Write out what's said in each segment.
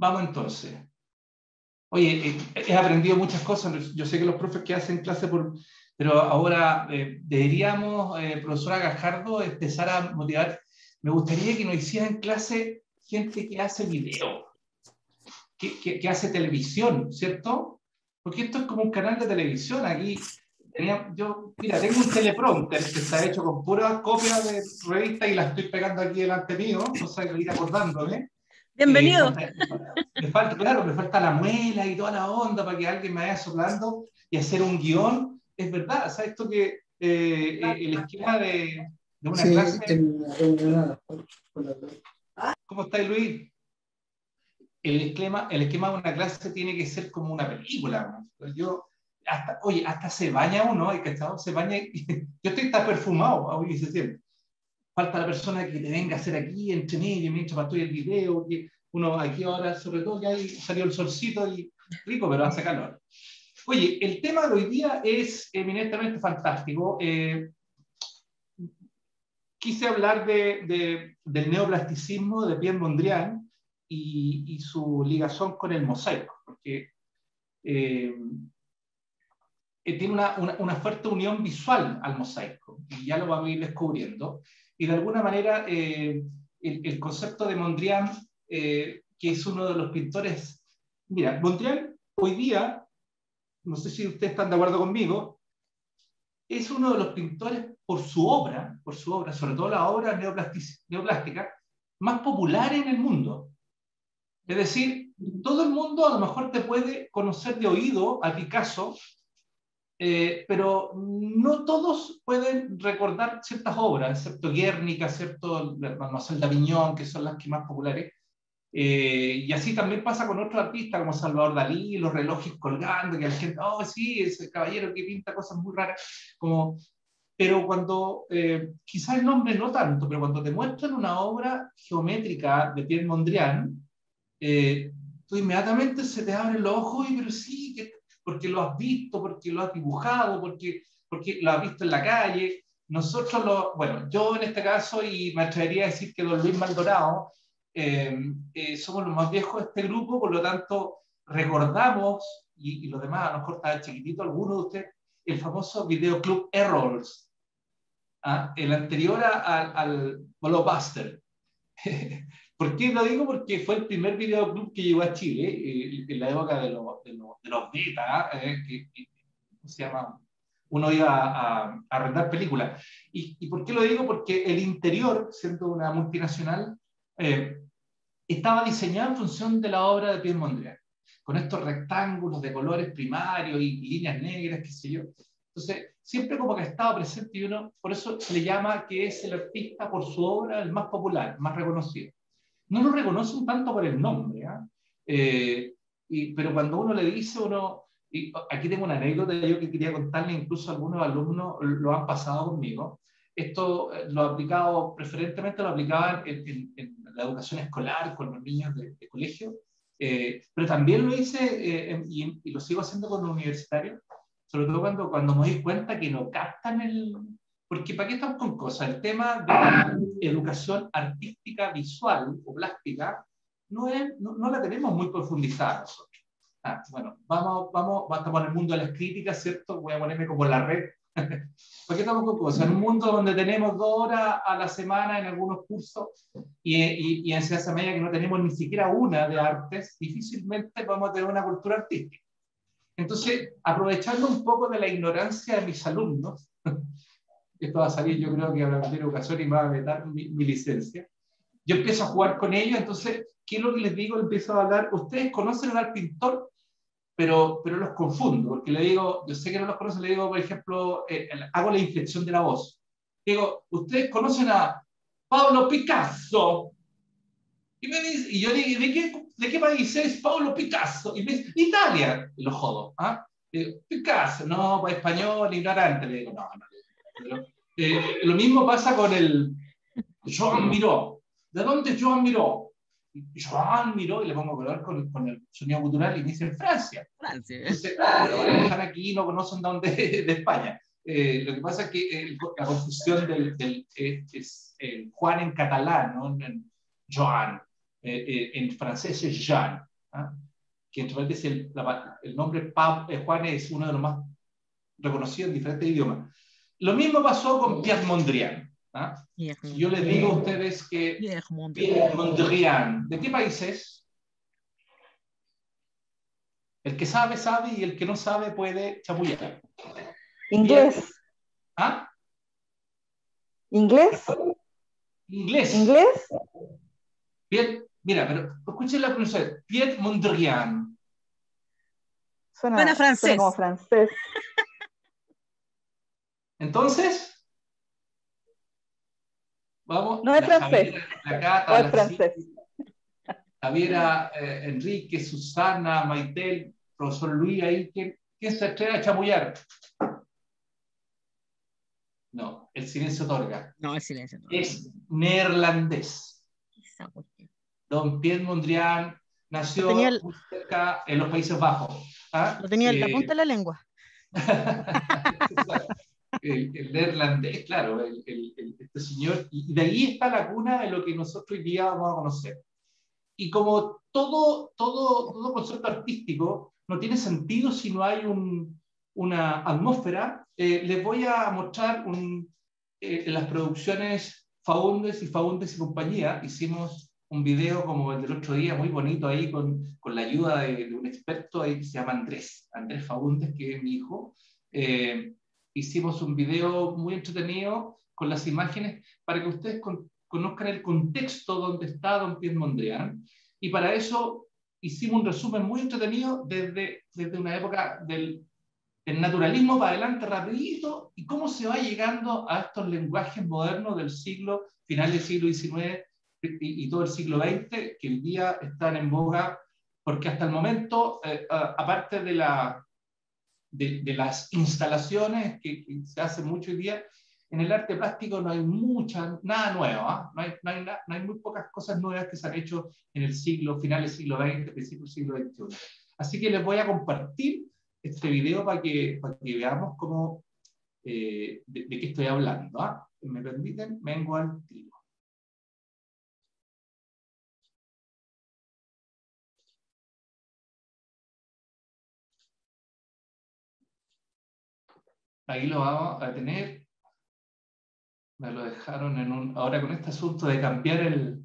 vamos entonces. Oye, he aprendido muchas cosas. Yo sé que los profes que hacen clase por... Pero ahora deberíamos, profesora Gajardo, empezar a motivar. Me gustaría que nos hicieran clase gente que hace video, que, que, hace televisión, ¿cierto? Porque esto es como un canal de televisión. Aquí tenía, yo, mira, tengo un teleprompter que está hecho con puras copias de revistas y la estoy pegando aquí delante mío, no sé, ir acordándome. Bienvenido. Eh, me falta, claro, me falta la muela y toda la onda para que alguien me vaya soplando y hacer un guion. Es verdad, ¿sabes esto que eh, eh, el esquema de, de una sí, clase... ¿Cómo estáis, Luis? El esquema, el esquema de una clase tiene que ser como una película. Yo, hasta, oye, hasta se baña uno, y que se baña, yo estoy tan perfumado, hoy se siente. Falta la persona que te venga a hacer aquí, entre medio, mientras para el video, que uno aquí ahora, sobre todo, ya salió el solcito y rico, pero hace calor. Oye, el tema de hoy día es eminentemente fantástico. Eh, quise hablar de, del neoplasticismo de Pierre Mondrian y, su ligación con el mosaico, porque eh, eh, tiene una, una, fuerte unión visual al mosaico, y ya lo vamos a ir descubriendo. Y de alguna manera, eh, el, concepto de Mondrian, que es uno de los pintores. Mira, Mondrian hoy día, no sé si ustedes están de acuerdo conmigo, es uno de los pintores por su obra, por su obra, sobre todo la obra neoplástica, más popular en el mundo. Es decir, todo el mundo a lo mejor te puede conocer de oído a Picasso, eh, pero no todos pueden recordar ciertas obras, excepto Guernica, excepto Mademoiselle d'Avignon, que son las que más populares. Eh, y así también pasa con otros artistas como Salvador Dalí, los relojes colgando, que la gente, oh sí, ese caballero que pinta cosas muy raras, como pero cuando, eh, quizás el nombre no tanto, pero cuando te muestran una obra geométrica de Pierre Mondrian, eh, tú inmediatamente se te abren los ojos y pero sí, que, porque lo has visto, porque lo has dibujado, porque, porque lo has visto en la calle. Nosotros, lo, bueno, yo en este caso, y me atrevería a decir que don Luis Maldorado, eh, eh, somos los más viejos de este grupo, por lo tanto, recordamos, y, y los demás, a lo mejor chiquitito alguno de ustedes, el famoso videoclub Errols, ¿ah? el anterior al, al Blockbuster. ¿Por qué lo digo? Porque fue el primer videoclub que llegó a Chile eh, en la época de, los de, de los beta, eh, que, se llama? Uno iba a, a arrendar películas. ¿Y, ¿Y, por qué lo digo? Porque el interior, siendo una multinacional, eh, estaba diseñado en función de la obra de Pierre Mondrian, con estos rectángulos de colores primarios y líneas negras, qué sé yo. Entonces, siempre como que estaba presente y uno, por eso se le llama que es el artista por su obra el más popular, más reconocido. No lo reconocen tanto por el nombre, ¿ah? eh, y, pero cuando uno le dice, uno, aquí tengo una anécdota yo que quería contarle, incluso algunos alumnos lo han pasado conmigo. Esto eh, lo aplicado, preferentemente lo aplicaban en, en, la educación escolar con los niños de, colegio, eh, pero también lo hice y, y, lo sigo haciendo con los universitarios sobre todo cuando, cuando me doy cuenta que no captan el... Porque ¿para qué estamos con cosas? El tema de la educación artística, visual o plástica no, es, no, no la tenemos muy profundizada nosotros. Ah, bueno, vamos, vamos, estamos en el mundo de las críticas, ¿cierto? Voy a ponerme como la red. ¿Para qué estamos con cosas? En un mundo donde tenemos dos horas a la semana en algunos cursos y, y, y en ciencia media que no tenemos ni siquiera una de artes, difícilmente vamos a tener una cultura artística. Entonces, aprovechando un poco de la ignorancia de mis alumnos, esto va a salir yo creo que ocasión y me va a meter mi, licencia, yo empiezo a jugar con ellos, entonces, ¿qué es lo que les digo? Empiezo a hablar, ustedes conocen al pintor, pero, pero los confundo, porque le digo, yo sé que no los conocen, le digo, por ejemplo, eh, hago la inflexión de la voz. Digo, ustedes conocen a Pablo Picasso, y, me dice, y yo le digo, ¿de qué, ¿de qué país es Pablo Picasso? Y me dice, Italia. Y lo jodo. ¿ah? Digo, Picasso, no, pues español, ignorante. Le digo, no, no. Eh, lo mismo pasa con el Joan Miró. ¿De dónde Joan Miró? Joan Miró, y le pongo color con, con el sonido cultural y me dice Francia. Francia. Entonces, claro, están aquí no conocen de dónde de España. Eh, lo que pasa es que eh, la confusión del, del es, el Juan en catalán, ¿no? En, Joan. Eh, eh, en francés es Jean. ¿ah? que paréntesis el, el nombre eh, Juan es uno de los más reconocidos en diferentes idiomas. Lo mismo pasó con Pierre Mondrian. ¿ah? Yo les digo a ustedes que Pierre Mondrian, ¿de qué país es? El que sabe, sabe, y el que no sabe puede chapullar. Inglés. ¿Ah? ¿Inglés? Inglés. ¿Inglés? Bien, mira, pero escuchen la pronunciación. Pierre Mondrian. Suena, francés. Suena como francés. Entonces, vamos. No es francés. la Cata, no es francés. Javiera, eh, Enrique, Susana, Maitel, profesor Luis, ahí, ¿quién, quién se atreve a chamullar? No, el silencio otorga. No, el silencio otorga. Es neerlandés. Don Pierre Mondrian nació cerca en los Países Bajos. ¿ah? Lo tenía en la eh, punta de la lengua. el, neerlandés, claro, el, este señor, y de ahí está la cuna de lo que nosotros hoy día vamos a conocer. Y como todo, todo, todo concepto artístico no tiene sentido si no hay un, una atmósfera, eh, les voy a mostrar un, eh, las producciones Faundes y Faundes y compañía, hicimos un video como el del otro día, muy bonito ahí, con, con la ayuda de, un experto ahí que se llama Andrés, Andrés Faundes, que es mi hijo. Eh, hicimos un video muy entretenido con las imágenes para que ustedes conozcan el contexto donde está Don Pierre Mondrian. Y para eso hicimos un resumen muy entretenido desde, desde una época del, del naturalismo para adelante rapidito y cómo se va llegando a estos lenguajes modernos del siglo, final del siglo XIX y, todo el siglo XX, que hoy día están en boga, porque hasta el momento, eh, aparte de la, de, las instalaciones que, se hacen mucho hoy día, en el arte plástico no hay mucha, nada nuevo, ¿ah? no, hay, no, hay, no, hay, muy pocas cosas nuevas que se han hecho en el siglo, final del siglo XX, principio del siglo XXI. Así que les voy a compartir este video para que, para que veamos cómo, eh, de, qué estoy hablando. ¿ah? ¿Me permiten? Vengo al tiro. Ahí lo vamos a tener. Me lo dejaron en un... Ahora con este asunto de cambiar el...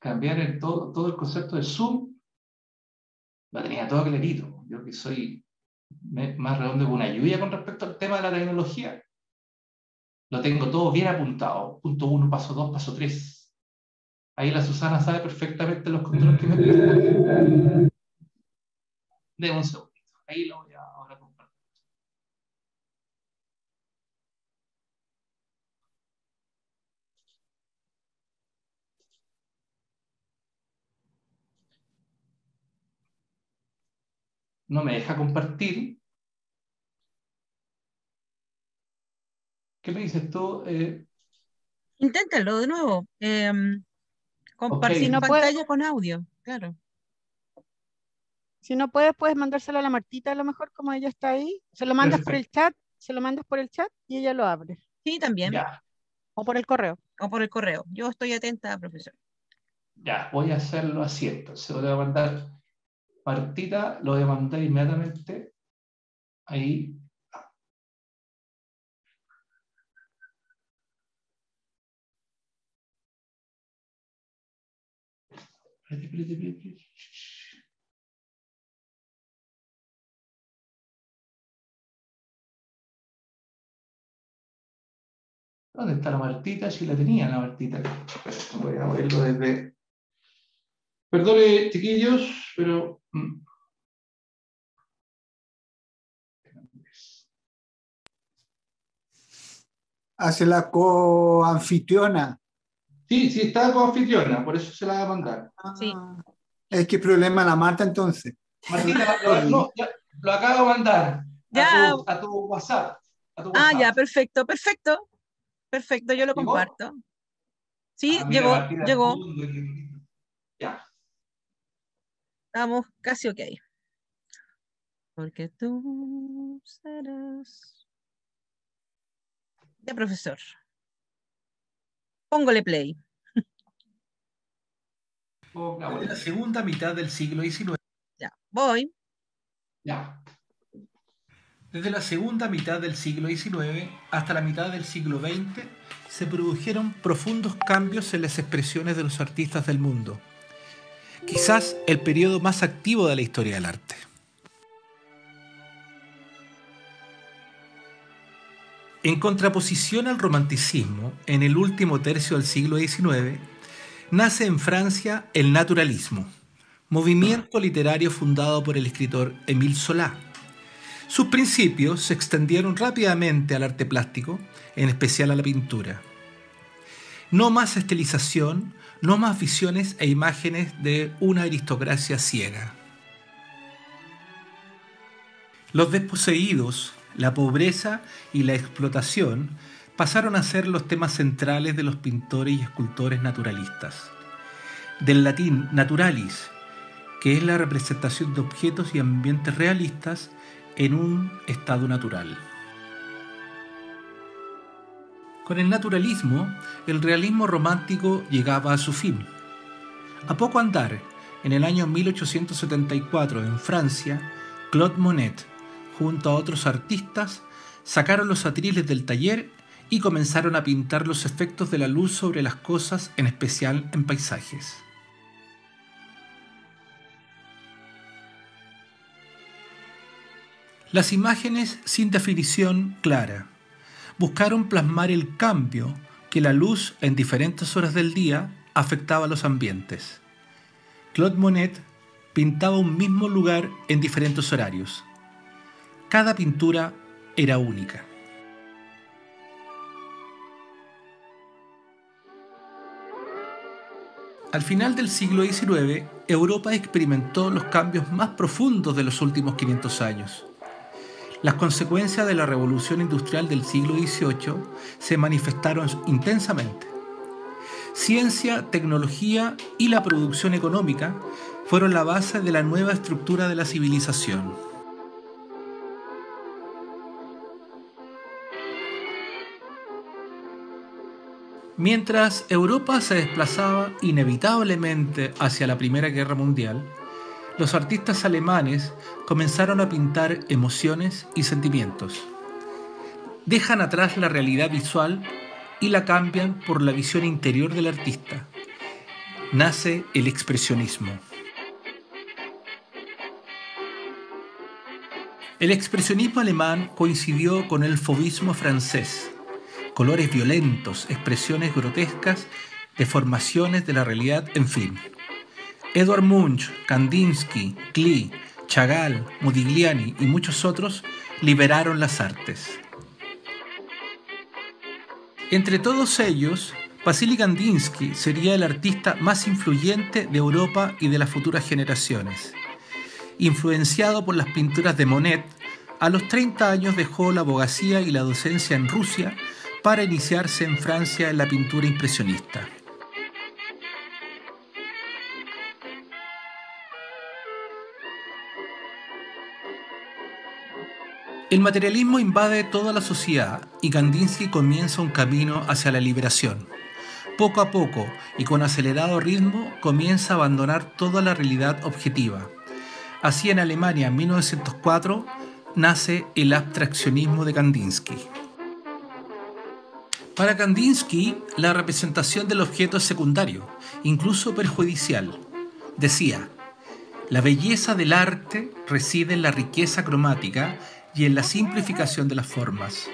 Cambiar el, todo, todo el concepto de Zoom, lo tenía todo clarito. Yo que soy más redondo que una lluvia con respecto al tema de la tecnología. Lo tengo todo bien apuntado. Punto uno, paso dos, paso tres. Ahí la Susana sabe perfectamente los controles que me. Deme un segundo. Ahí lo voy a ahora no me deja compartir. ¿Qué me dices tú? Eh, Inténtalo de nuevo. Em, compartir no pantalla con audio, claro. Si no puedes, puedes mandárselo a la Martita a lo mejor, como ella está ahí. Se lo mandas por el chat, se lo mandas por el chat y ella lo abre. Sí, también. O por el correo. O por el correo. Yo estoy atenta, profesor. Ya, voy a hacerlo así entonces. Voy a mandar Martita, lo mandar inmediatamente ahí. ¿Dónde está la Martita? Si la tenía la Martita. Voy a verlo desde Perdone, chiquillos, pero... Mm. Hace la coanfitriona. Sí, sí, está coanfitriona, por eso se la va a mandar. Sí. Es que problema la mata entonces. Martina, lo, lo, acabo de mandar ya. A, tu, WhatsApp, Ah, ya, perfecto, perfecto. Perfecto, yo lo comparto. Sí, ah, llegó, llegó. Ya. Estamos casi ok. Porque tú serás. De profesor. Póngole play. Desde la segunda mitad del siglo XIX. Ya, voy. Ya. Desde la segunda mitad del siglo XIX hasta la mitad del siglo XX se produjeron profundos cambios en las expresiones de los artistas del mundo. Quizás el periodo más activo de la historia del arte. En contraposición al romanticismo, en el último tercio del siglo XIX, nace en Francia el naturalismo, movimiento literario fundado por el escritor Émile Zola. Sus principios se extendieron rápidamente al arte plástico, en especial a la pintura. No más estilización, no más visiones e imágenes de una aristocracia ciega. Los desposeídos, la pobreza y la explotación pasaron a ser los temas centrales de los pintores y escultores naturalistas. Del latín naturalis, que es la representación de objetos y ambientes realistas en un estado natural. Con el naturalismo, el realismo romántico llegaba a su fin. A poco andar, en el año 1874 en Francia, Claude Monet junto a otros artistas, sacaron los atriles del taller y comenzaron a pintar los efectos de la luz sobre las cosas, en especial en paisajes. Las imágenes sin definición clara buscaron plasmar el cambio que la luz en diferentes horas del día afectaba a los ambientes. Claude Monet pintaba un mismo lugar en diferentes horarios, cada pintura era única. Al final del siglo XIX, Europa experimentó los cambios más profundos de los últimos 500 años. Las consecuencias de la revolución industrial del siglo XVIII se manifestaron intensamente. Ciencia, tecnología y la producción económica fueron la base de la nueva estructura de la civilización. Mientras Europa se desplazaba inevitablemente hacia la Primera Guerra Mundial, los artistas alemanes comenzaron a pintar emociones y sentimientos. Dejan atrás la realidad visual y la cambian por la visión interior del artista. Nace el expresionismo. El expresionismo alemán coincidió con el fauvismo francés colores violentos, expresiones grotescas, deformaciones de la realidad, en fin. Edward Munch, Kandinsky, Klee, Chagall, Modigliani y muchos otros liberaron las artes. Entre todos ellos, Vasily Kandinsky sería el artista más influyente de Europa y de las futuras generaciones. Influenciado por las pinturas de Monet, a los 30 años dejó la abogacía y la docencia en Rusia para iniciarse en Francia en la pintura impresionista. El materialismo invade toda la sociedad y Kandinsky comienza un camino hacia la liberación. Poco a poco y con acelerado ritmo comienza a abandonar toda la realidad objetiva. Así en Alemania en 1904 nace el abstraccionismo de Kandinsky. Para Kandinsky, la representación del objeto es secundario, incluso perjudicial. Decía, la belleza del arte reside en la riqueza cromática y en la simplificación de las formas.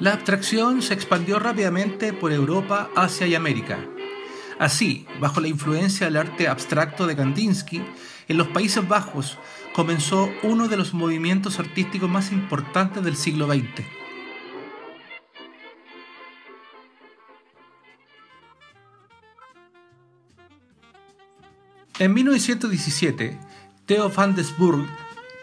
La abstracción se expandió rápidamente por Europa, Asia y América. Así, bajo la influencia del arte abstracto de Kandinsky, en los Países Bajos comenzó uno de los movimientos artísticos más importantes del siglo XX. En 1917, Theo van Desburg,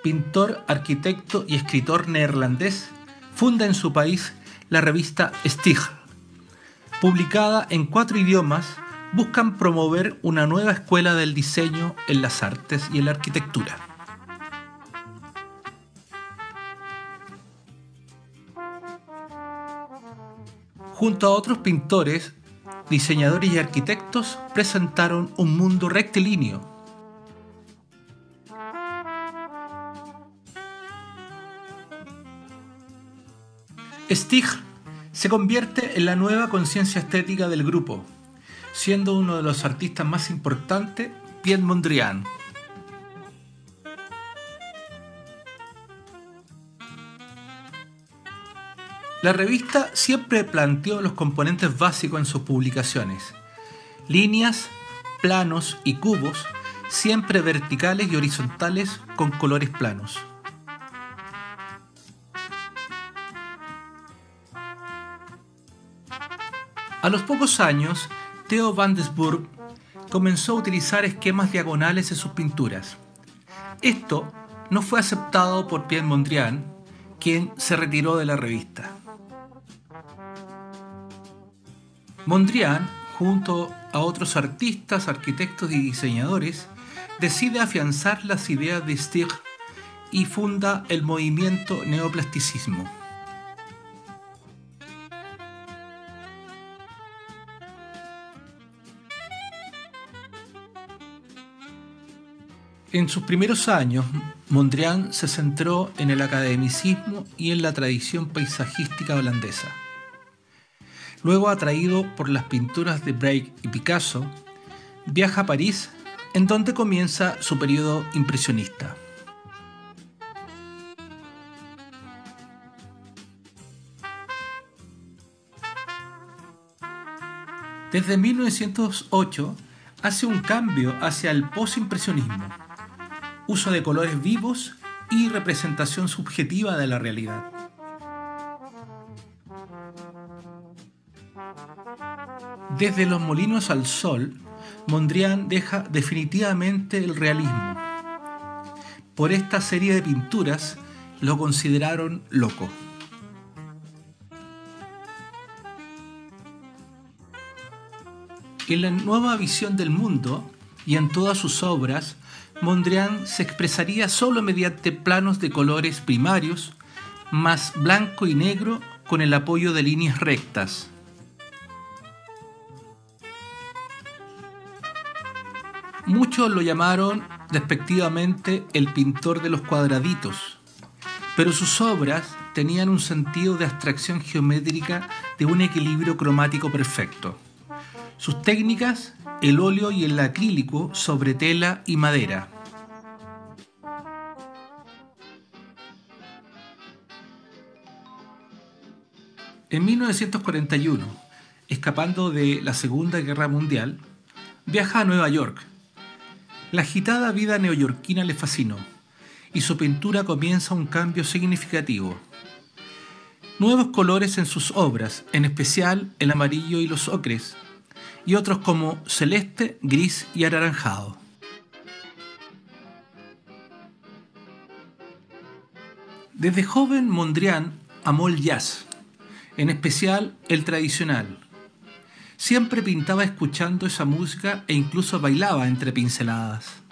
pintor, arquitecto y escritor neerlandés, funda en su país la revista Stig. Publicada en cuatro idiomas, buscan promover una nueva escuela del diseño en las artes y en la arquitectura. Junto a otros pintores, diseñadores y arquitectos presentaron un mundo rectilíneo. Stig se convierte en la nueva conciencia estética del grupo, siendo uno de los artistas más importantes, Piet Mondrian. La revista siempre planteó los componentes básicos en sus publicaciones. Líneas, planos y cubos, siempre verticales y horizontales con colores planos. A los pocos años, Theo van Desburg comenzó a utilizar esquemas diagonales en sus pinturas. Esto no fue aceptado por Pierre Mondrian, quien se retiró de la revista. Mondrian, junto a otros artistas, arquitectos y diseñadores, decide afianzar las ideas de Stig y funda el movimiento neoplasticismo. En sus primeros años, Mondrian se centró en el academicismo y en la tradición paisajística holandesa. Luego, atraído por las pinturas de Break y Picasso, viaja a París, en donde comienza su periodo impresionista. Desde 1908 hace un cambio hacia el posimpresionismo, uso de colores vivos y representación subjetiva de la realidad. Desde los molinos al sol, Mondrian deja definitivamente el realismo. Por esta serie de pinturas lo consideraron loco. En la nueva visión del mundo y en todas sus obras, Mondrian se expresaría solo mediante planos de colores primarios, más blanco y negro con el apoyo de líneas rectas. Muchos lo llamaron despectivamente el pintor de los cuadraditos, pero sus obras tenían un sentido de abstracción geométrica de un equilibrio cromático perfecto. Sus técnicas, el óleo y el acrílico sobre tela y madera. En 1941, escapando de la Segunda Guerra Mundial, viaja a Nueva York la agitada vida neoyorquina le fascinó y su pintura comienza un cambio significativo. Nuevos colores en sus obras, en especial el amarillo y los ocres, y otros como celeste, gris y anaranjado. Desde joven Mondrian amó el jazz, en especial el tradicional, Siempre pintaba escuchando esa música e incluso bailaba entre pinceladas.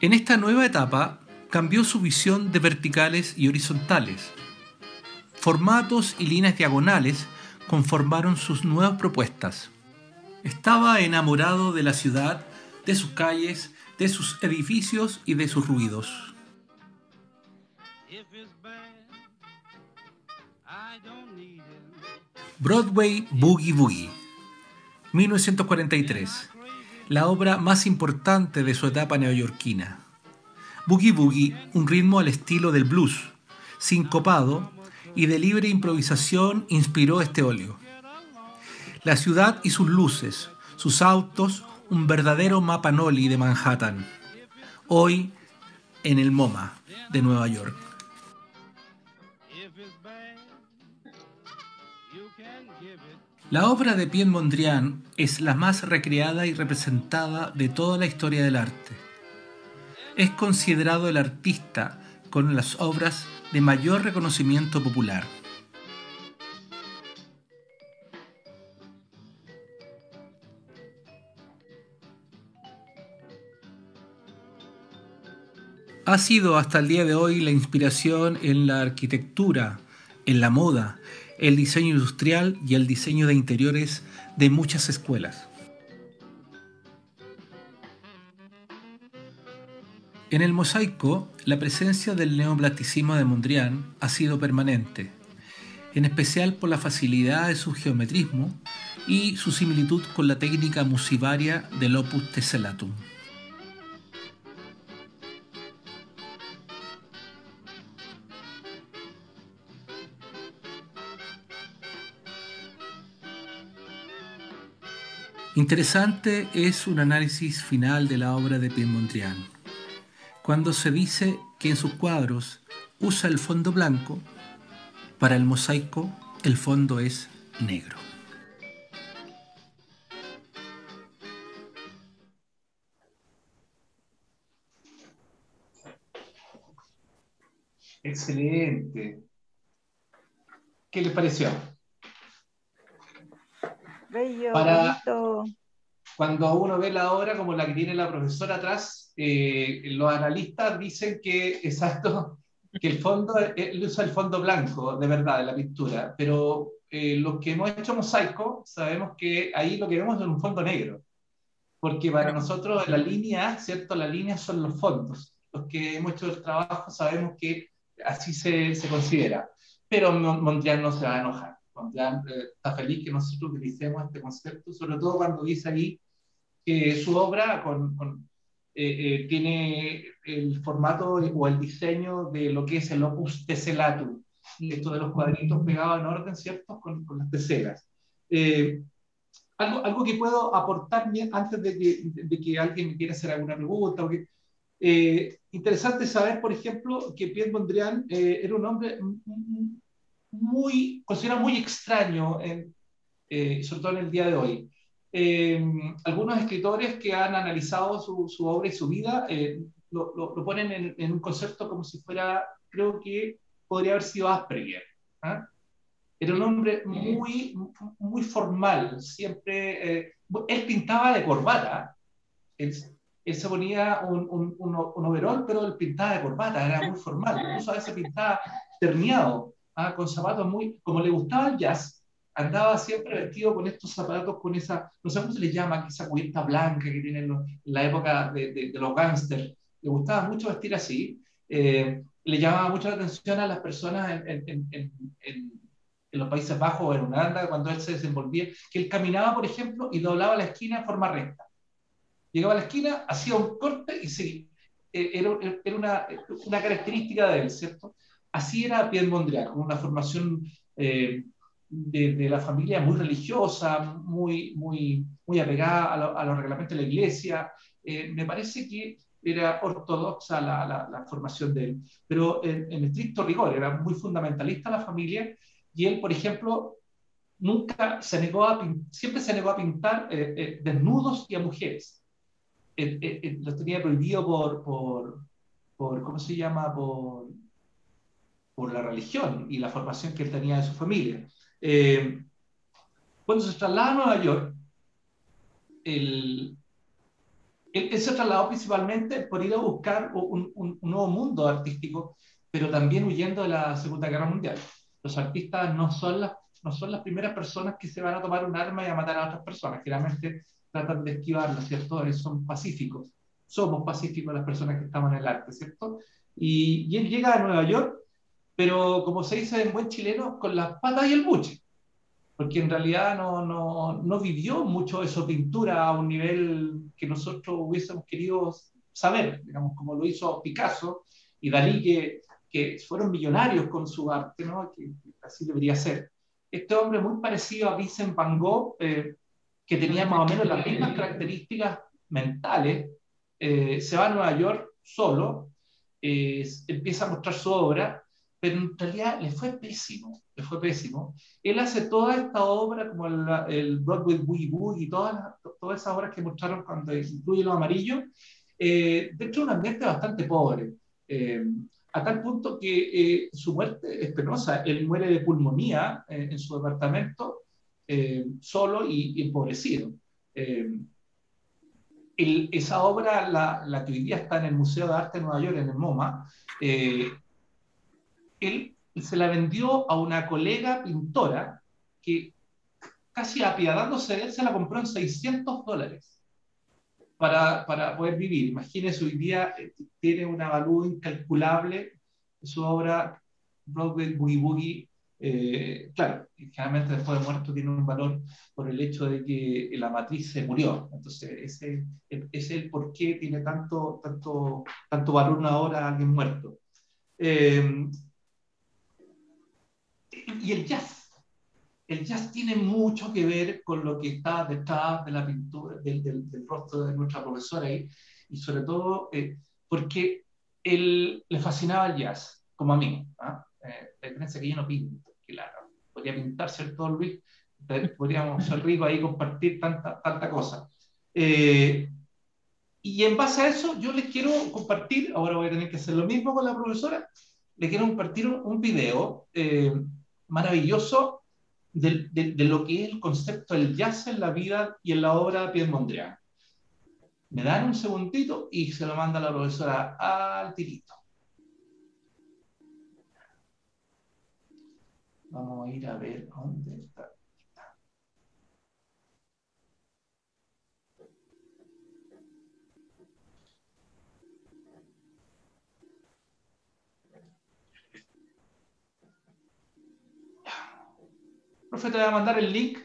En esta nueva etapa cambió su visión de verticales y horizontales. Formatos y líneas diagonales conformaron sus nuevas propuestas. Estaba enamorado de la ciudad, de sus calles, de sus edificios y de sus ruidos. Broadway Boogie Boogie, 1943, la obra más importante de su etapa neoyorquina. Boogie Boogie, un ritmo al estilo del blues, sincopado y de libre improvisación, inspiró este óleo. La ciudad y sus luces, sus autos, un verdadero mapa noli de Manhattan, hoy en el MoMA de Nueva York. La obra de Pierre Mondrian es la más recreada y representada de toda la historia del arte. Es considerado el artista con las obras de mayor reconocimiento popular. ha sido hasta el día de hoy la inspiración en la arquitectura, en la moda, el diseño industrial y el diseño de interiores de muchas escuelas. En el mosaico, la presencia del neoplasticismo de Mondrian ha sido permanente, en especial por la facilidad de su geometrismo y su similitud con la técnica musivaria del opus tessellatum. Interesante es un análisis final de la obra de Pierre Mondrian, cuando se dice que en sus cuadros usa el fondo blanco, para el mosaico el fondo es negro. Excelente. ¿Qué les pareció? Bello, Para, Cuando uno ve la obra como la que tiene la profesora atrás, eh, los analistas dicen que, exacto, que el fondo, él usa el fondo blanco, de verdad, de la pintura, pero eh, los que hemos hecho mosaico sabemos que ahí lo que vemos es un fondo negro, porque para nosotros la línea, ¿cierto? La línea son los fondos. Los que hemos hecho el trabajo sabemos que así se, se considera, pero Mondrian no se va a enojar ya eh, está feliz que nosotros utilicemos este concepto, sobre todo cuando dice ahí que su obra con, eh, eh, tiene el formato o el diseño de lo que es el opus tessellatum, esto de los cuadritos pegados en orden, ¿cierto? Con, con las teselas. algo, algo que puedo aportar bien antes de que, de que alguien me quiera hacer alguna pregunta. O que, interesante saber, por ejemplo, que Pierre Mondrian era un hombre muy, considera muy extraño, en, eh, sobre todo en el día de hoy. Eh, algunos escritores que han analizado su, su obra y su vida eh, lo, lo, ponen en, un concepto como si fuera, creo que podría haber sido Asperger. ¿ah? Era un hombre muy, muy formal, siempre, él pintaba de corbata, él, se ponía un, un, overol, pero él pintaba de corbata, era muy formal, incluso a veces pintaba terniado. Ah, con zapatos muy, como le gustaba el jazz, andaba siempre vestido con estos zapatos, con esa, no sé cómo se le llama, esa cubierta blanca que tienen en la época de, de, los gángsters. Le gustaba mucho vestir así. Eh, le llamaba mucho la atención a las personas en, en, en, en, los Países Bajos o en Holanda, cuando él se desenvolvía, que él caminaba, por ejemplo, y doblaba la esquina en forma recta. Llegaba a la esquina, hacía un corte y seguía. Eh, era, era una, una característica de él, ¿cierto? Así era Pierre Mondrian, con una formación eh, de, la familia muy religiosa, muy, muy, muy apegada a, los reglamentos de la iglesia. Eh, me parece que era ortodoxa la, la, formación de él, pero en, estricto rigor era muy fundamentalista la familia y él, por ejemplo, nunca se negó a siempre se negó a pintar eh, desnudos y a mujeres. lo tenía prohibido por, por, por, ¿cómo se llama? Por, por la religión y la formación que él tenía de su familia. Eh, cuando se traslada a Nueva York, él, se trasladó principalmente por ir a buscar un, un, nuevo mundo artístico, pero también huyendo de la Segunda Guerra Mundial. Los artistas no son, las, no son las primeras personas que se van a tomar un arma y a matar a otras personas. Generalmente tratan de esquivarlo, ¿cierto? Son pacíficos. Somos pacíficos las personas que estamos en el arte, ¿cierto? Y, y él llega a Nueva York pero como se dice en buen chileno, con las patas y el buche, porque en realidad no, no, no vivió mucho de su pintura a un nivel que nosotros hubiésemos querido saber, digamos, como lo hizo Picasso y Dalí, que, que fueron millonarios con su arte, ¿no? que, así debería ser. Este hombre muy parecido a Vincent Van Gogh, eh, que tenía más o menos las mismas características mentales, eh, se va a Nueva York solo, eh, empieza a mostrar su obra pero en realidad le fue pésimo, le fue pésimo. Él hace toda esta obra, como el, el Broadway Boogie Boogie y todas, todas esas obras que mostraron cuando incluye lo amarillo, eh, dentro de un ambiente bastante pobre. Eh, a tal punto que eh, su muerte es penosa. Él muere de pulmonía en su departamento, solo y, y empobrecido. esa obra, la, la, que hoy día está en el Museo de Arte de Nueva York, en el MoMA, eh, él se la vendió a una colega pintora que casi apiadándose de él se la compró en 600 dólares para, para poder vivir. Imagínese, hoy día eh, tiene una valor incalculable su obra Broadway Boogie Boogie eh, claro, generalmente después de muerto tiene un valor por el hecho de que la matriz se murió. Entonces, ese es el por qué tiene tanto, tanto, tanto valor una obra a alguien muerto. Eh, y el jazz. El jazz tiene mucho que ver con lo que está detrás de la pintura, del, del, rostro de nuestra profesora ahí, y sobre todo eh, porque él le fascinaba el jazz, como a mí. ¿ah? Eh, la diferencia que yo no pinto claro, podría pintar, ¿cierto, Luis? Podríamos ser ricos ahí compartir tanta, tanta cosa. Eh, y en base a eso, yo les quiero compartir, ahora voy a tener que hacer lo mismo con la profesora, les quiero compartir un, video eh, maravilloso de, lo que es el concepto del jazz en la vida y en la obra de Pierre Mondrian. Me dan un segundito y se lo manda la profesora al tirito. Vamos a ir a ver dónde está. Profe, te voy a mandar el link.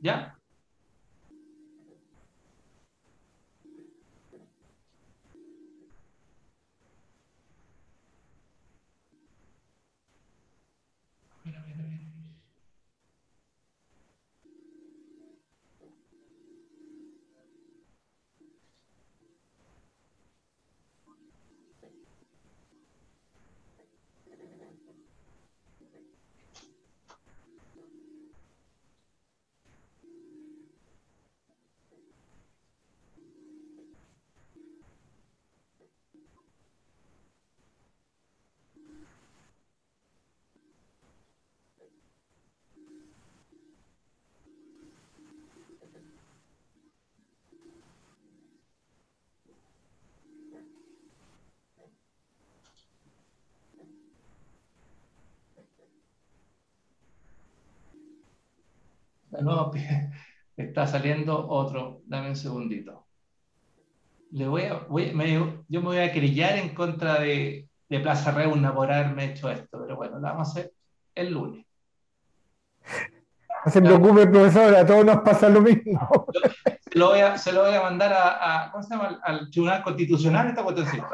¿Ya? Nuevo está saliendo otro. Dame un segundito. Le voy a, yo me voy a querellar en contra de, de Plaza Reuna por haberme hecho esto, pero bueno, lo vamos a hacer el lunes. No se preocupe, profesor, a todos nos pasa lo mismo. Se lo voy a, se lo voy a mandar a, ¿cómo se llama? Al Tribunal Constitucional esta cuestión.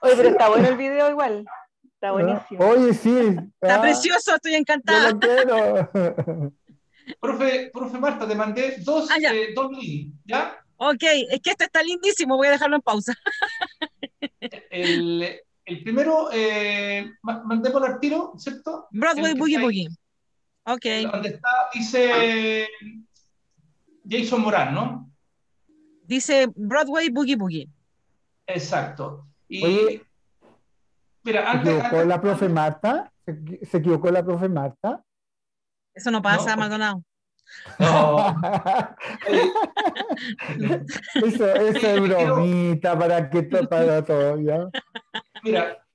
Oye, pero está bueno el video igual. Está buenísimo. Oye, sí. Está ah, precioso, estoy encantada. Yo quiero. profe, profe Marta, te mandé dos, ah, eh, dos links, ¿ya? Ok, es que este está lindísimo, voy a dejarlo en pausa. El, el primero, eh, mandé por el tiro, ¿cierto? Broadway Boogie Boogie. Ok. Donde está, dice Jason Moran, ¿no? Dice Broadway Boogie Boogie. Exacto. Y Mira, ¿Se equivocó la profe Marta? ¿Se, equivocó la profe Marta? Eso no pasa, Maldonado. No. eso, eso es bromita para que para todo, ¿ya? Mira,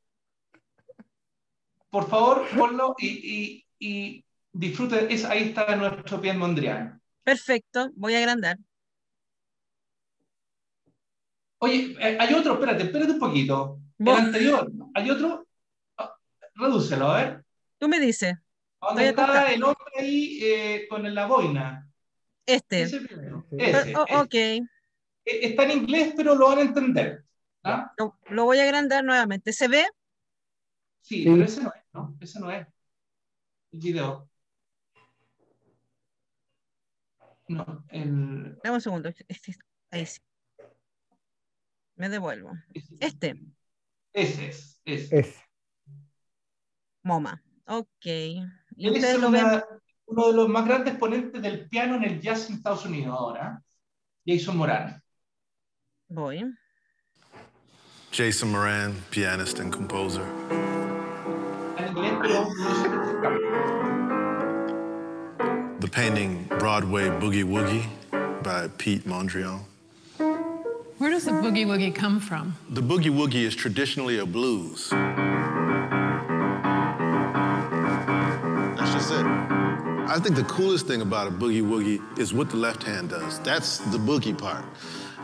por favor, ponlo y, y, y disfrute. Es, ahí está nuestro pie Mondrian. Perfecto, voy a agrandar. Oye, eh, hay otro, espérate, espérate un poquito. El anterior, hay otro, ah, redúcelo, a ver. Tú me dices. ¿Dónde está el hombre ahí eh, con la boina? Este. Ese primero. Ese, oh, ok. E, está en inglés, pero lo van a entender. ¿ah? Lo, voy a agrandar nuevamente. ¿Se ve? Sí, pero ese no es, ¿no? Ese no es. El video. No, el. Dame un segundo. Este, ahí sí. Me devuelvo. Este. Ese es. Ese. MoMA. Ok. ¿Y es uno de los más grandes ponentes del piano en el jazz en Estados Unidos ahora. Jason Moran. Voy. Jason Moran, pianist and composer. The painting Broadway Boogie Woogie by Pete Mondrian. Where does the boogie woogie come from? The boogie woogie is traditionally a blues. That's just it. I think the coolest thing about a boogie woogie is what the left hand does. That's the boogie part.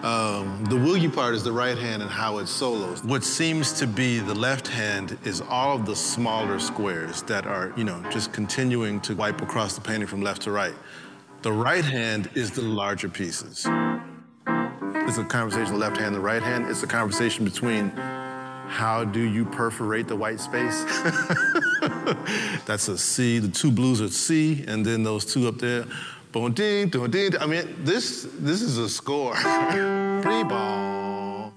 Um, the woogie part is the right hand and how it solos. What seems to be the left hand is all of the smaller squares that are, you know, just continuing to wipe across the painting from left to right. The right hand is the larger pieces. It's a conversation the left hand, and the right hand. It's a conversation between how do you perforate the white space? That's a C. The two blues are C, and then those two up there. Boom, ding, ding, ding. I mean, this this is a score. Ball,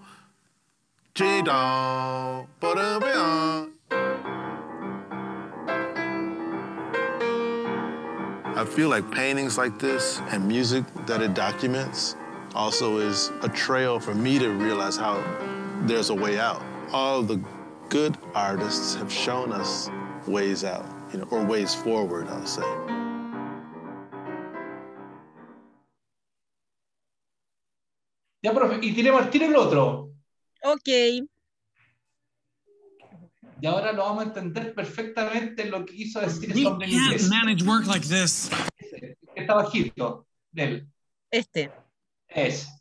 I feel like paintings like this and music that it documents also is a trail for me to realize how there's a way out. All the good artists have shown us ways out, you know, or ways forward, I'll say. Ya, profe, y tiremos al tiro el otro. Ok. Y ahora lo vamos a entender perfectamente lo que quiso decir ese hombre en inglés. manage work like this. Este, que está bajito, del. Este. Es.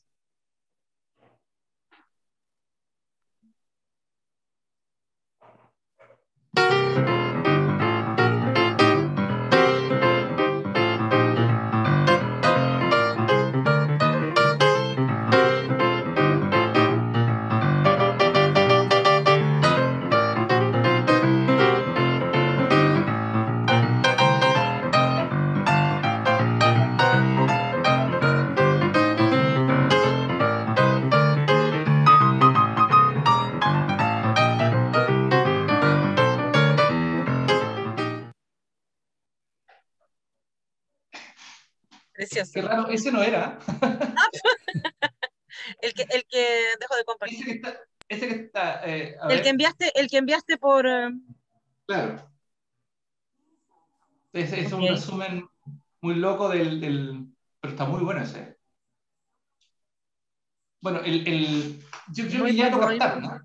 Qué raro, ese no era. el, que, el que dejo de compartir. Ese que está. Ese que está eh, el, que enviaste, el que enviaste por. Eh, claro. Ese es un resumen muy loco del, del, Pero está muy bueno ese. Bueno, el, el, yo, yo quería captar, ¿no?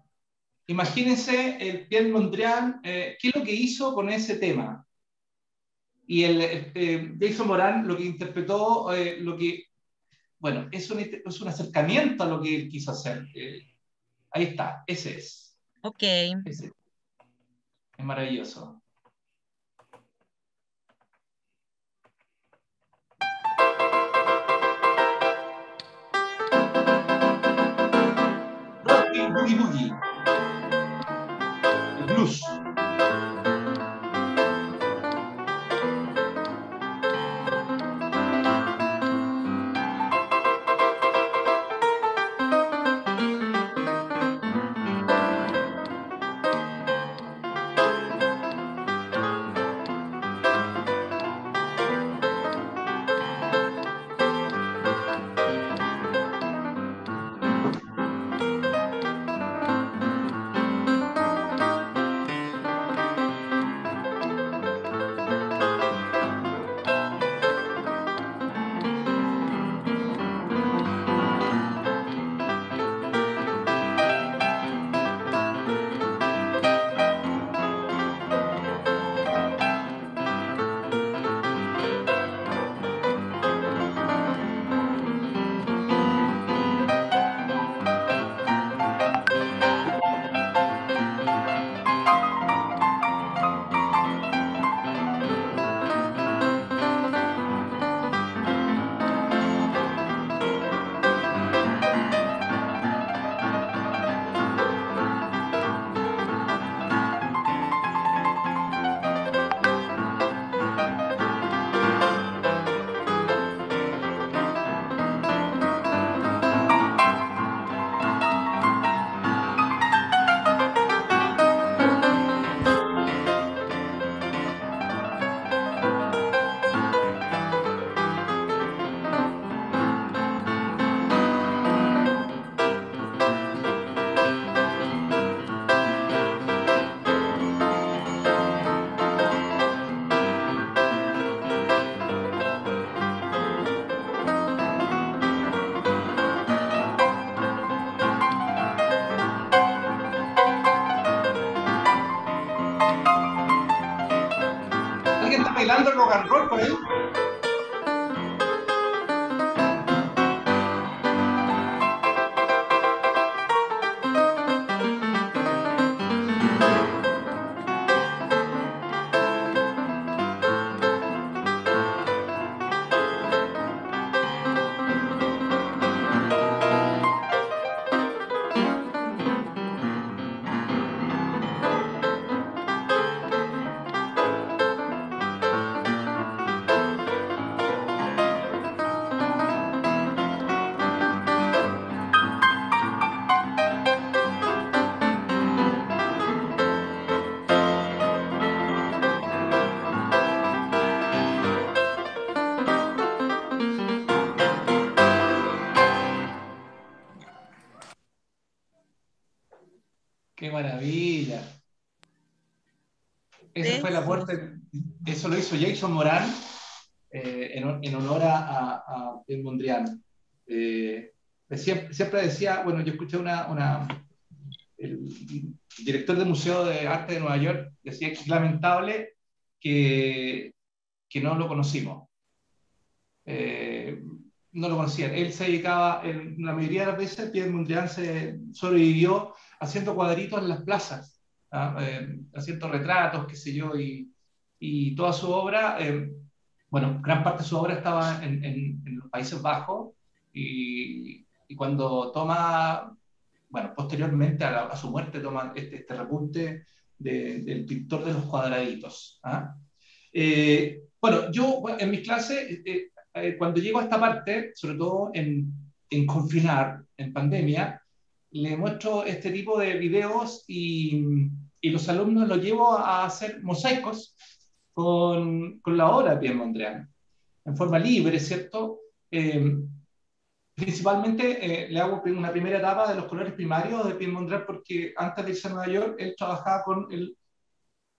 Imagínense el Pierre Mondrian, eh, ¿qué es lo que hizo con ese tema? Y el, eh, Jason Moran lo que interpretó, eh, lo que, bueno, es un, es un, acercamiento a lo que él quiso hacer. Eh, ahí está, ese es. Ok. Ese. Es maravilloso. Rocky Boogie Boogie. El blues. Eso lo hizo Jason Morán eh, en, honor a, a, Mondrian. Eh, siempre, decía, bueno, yo escuché una, el director del Museo de Arte de Nueva York decía que es lamentable que, que no lo conocimos. Eh, no lo conocían. Él se dedicaba, en la mayoría de las veces, Pierre Mondrian se sobrevivió haciendo cuadritos en las plazas, ¿ah? haciendo retratos, qué sé yo, y, y toda su obra, eh, bueno, gran parte de su obra estaba en, en, los Países Bajos y, y, cuando toma, bueno, posteriormente a, su muerte toma este, este repunte del pintor de los cuadraditos. ¿ah? Eh, bueno, yo en mis clases, eh, cuando llego a esta parte, sobre todo en, en confinar, en pandemia, le muestro este tipo de videos y, y los alumnos los llevo a hacer mosaicos con, con la obra de Pierre Mondrian, en forma libre, ¿cierto? Eh, principalmente eh, le hago una primera etapa de los colores primarios de Pierre Mondrian porque antes de irse a Nueva York él trabajaba con el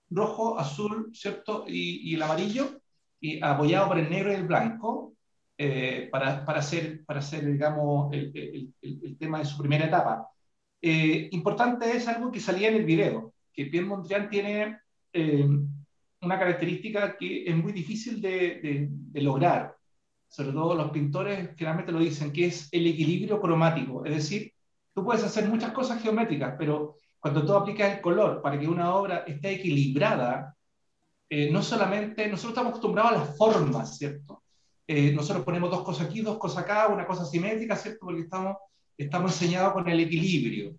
rojo, azul, ¿cierto? Y, y el amarillo, y apoyado por el negro y el blanco, eh, para, para, hacer, para hacer, digamos, el, el, el, tema de su primera etapa. importante es algo que salía en el video, que Pierre Mondrian tiene una característica que es muy difícil de, de, lograr. Sobre todo los pintores generalmente lo dicen, que es el equilibrio cromático. Es decir, tú puedes hacer muchas cosas geométricas, pero cuando tú aplicas el color para que una obra esté equilibrada, eh, no solamente, nosotros estamos acostumbrados a las formas, ¿cierto? Eh, nosotros ponemos dos cosas aquí, dos cosas acá, una cosa simétrica, ¿cierto? Porque estamos, estamos enseñados con el equilibrio.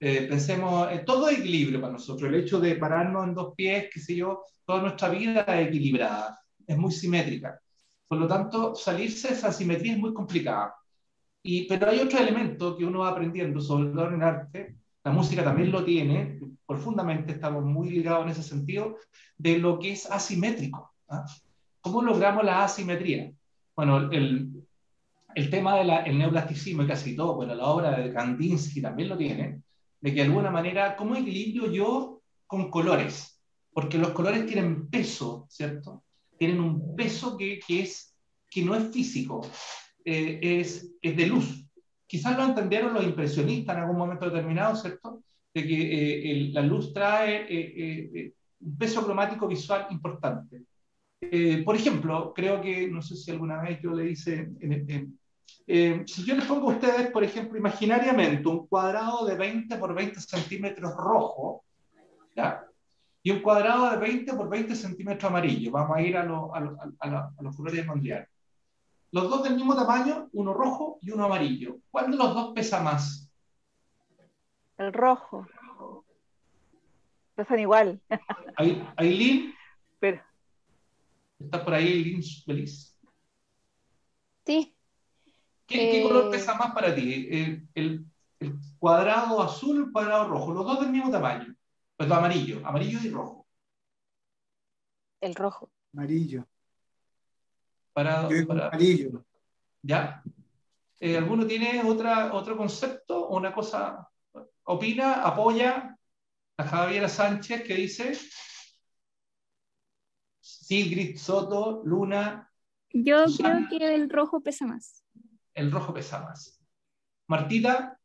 Eh, pensemos, en todo equilibrio para nosotros, el hecho de pararnos en dos pies, qué sé yo, toda nuestra vida es equilibrada, es muy simétrica. Por lo tanto, salirse de esa simetría es muy complicada. Y, pero hay otro elemento que uno va aprendiendo, sobre todo en arte, la música también lo tiene, profundamente estamos muy ligados en ese sentido, de lo que es asimétrico. ¿ah? ¿Cómo logramos la asimetría? Bueno, el, el tema del neoplasticismo y casi todo, bueno, la obra de Kandinsky también lo tiene, de que alguna manera, ¿cómo equilibrio yo con colores? Porque los colores tienen peso, ¿cierto? Tienen un peso que, que es, que no es físico, eh, es, es de luz. Quizás lo entendieron los impresionistas en algún momento determinado, ¿cierto? De que eh, la luz trae eh, un peso cromático visual importante. por ejemplo, creo que, no sé si alguna vez yo le hice en, eh, si yo les pongo a ustedes, por ejemplo, imaginariamente un cuadrado de 20 por 20 centímetros rojo, ¿ya? y un cuadrado de 20 por 20 centímetros amarillo, vamos a ir a, a, los colores mundiales. Los dos del mismo tamaño, uno rojo y uno amarillo. ¿Cuál de los dos pesa más? El rojo. Pesan igual. ¿Ailín? Pero... ¿Está por ahí Ailín feliz? Sí. ¿Qué, color pesa eh, más para ti? ¿El, cuadrado azul o el cuadrado rojo? Los dos del mismo tamaño. Pues amarillo, amarillo y rojo. El rojo. Amarillo. Para, Amarillo. ¿Ya? Eh, ¿Alguno tiene otra, otro concepto o una cosa? ¿Opina? ¿Apoya? A Javiera Sánchez que dice Sigrid Soto, Luna. Yo creo que el rojo pesa más el rojo pesa más. Martita.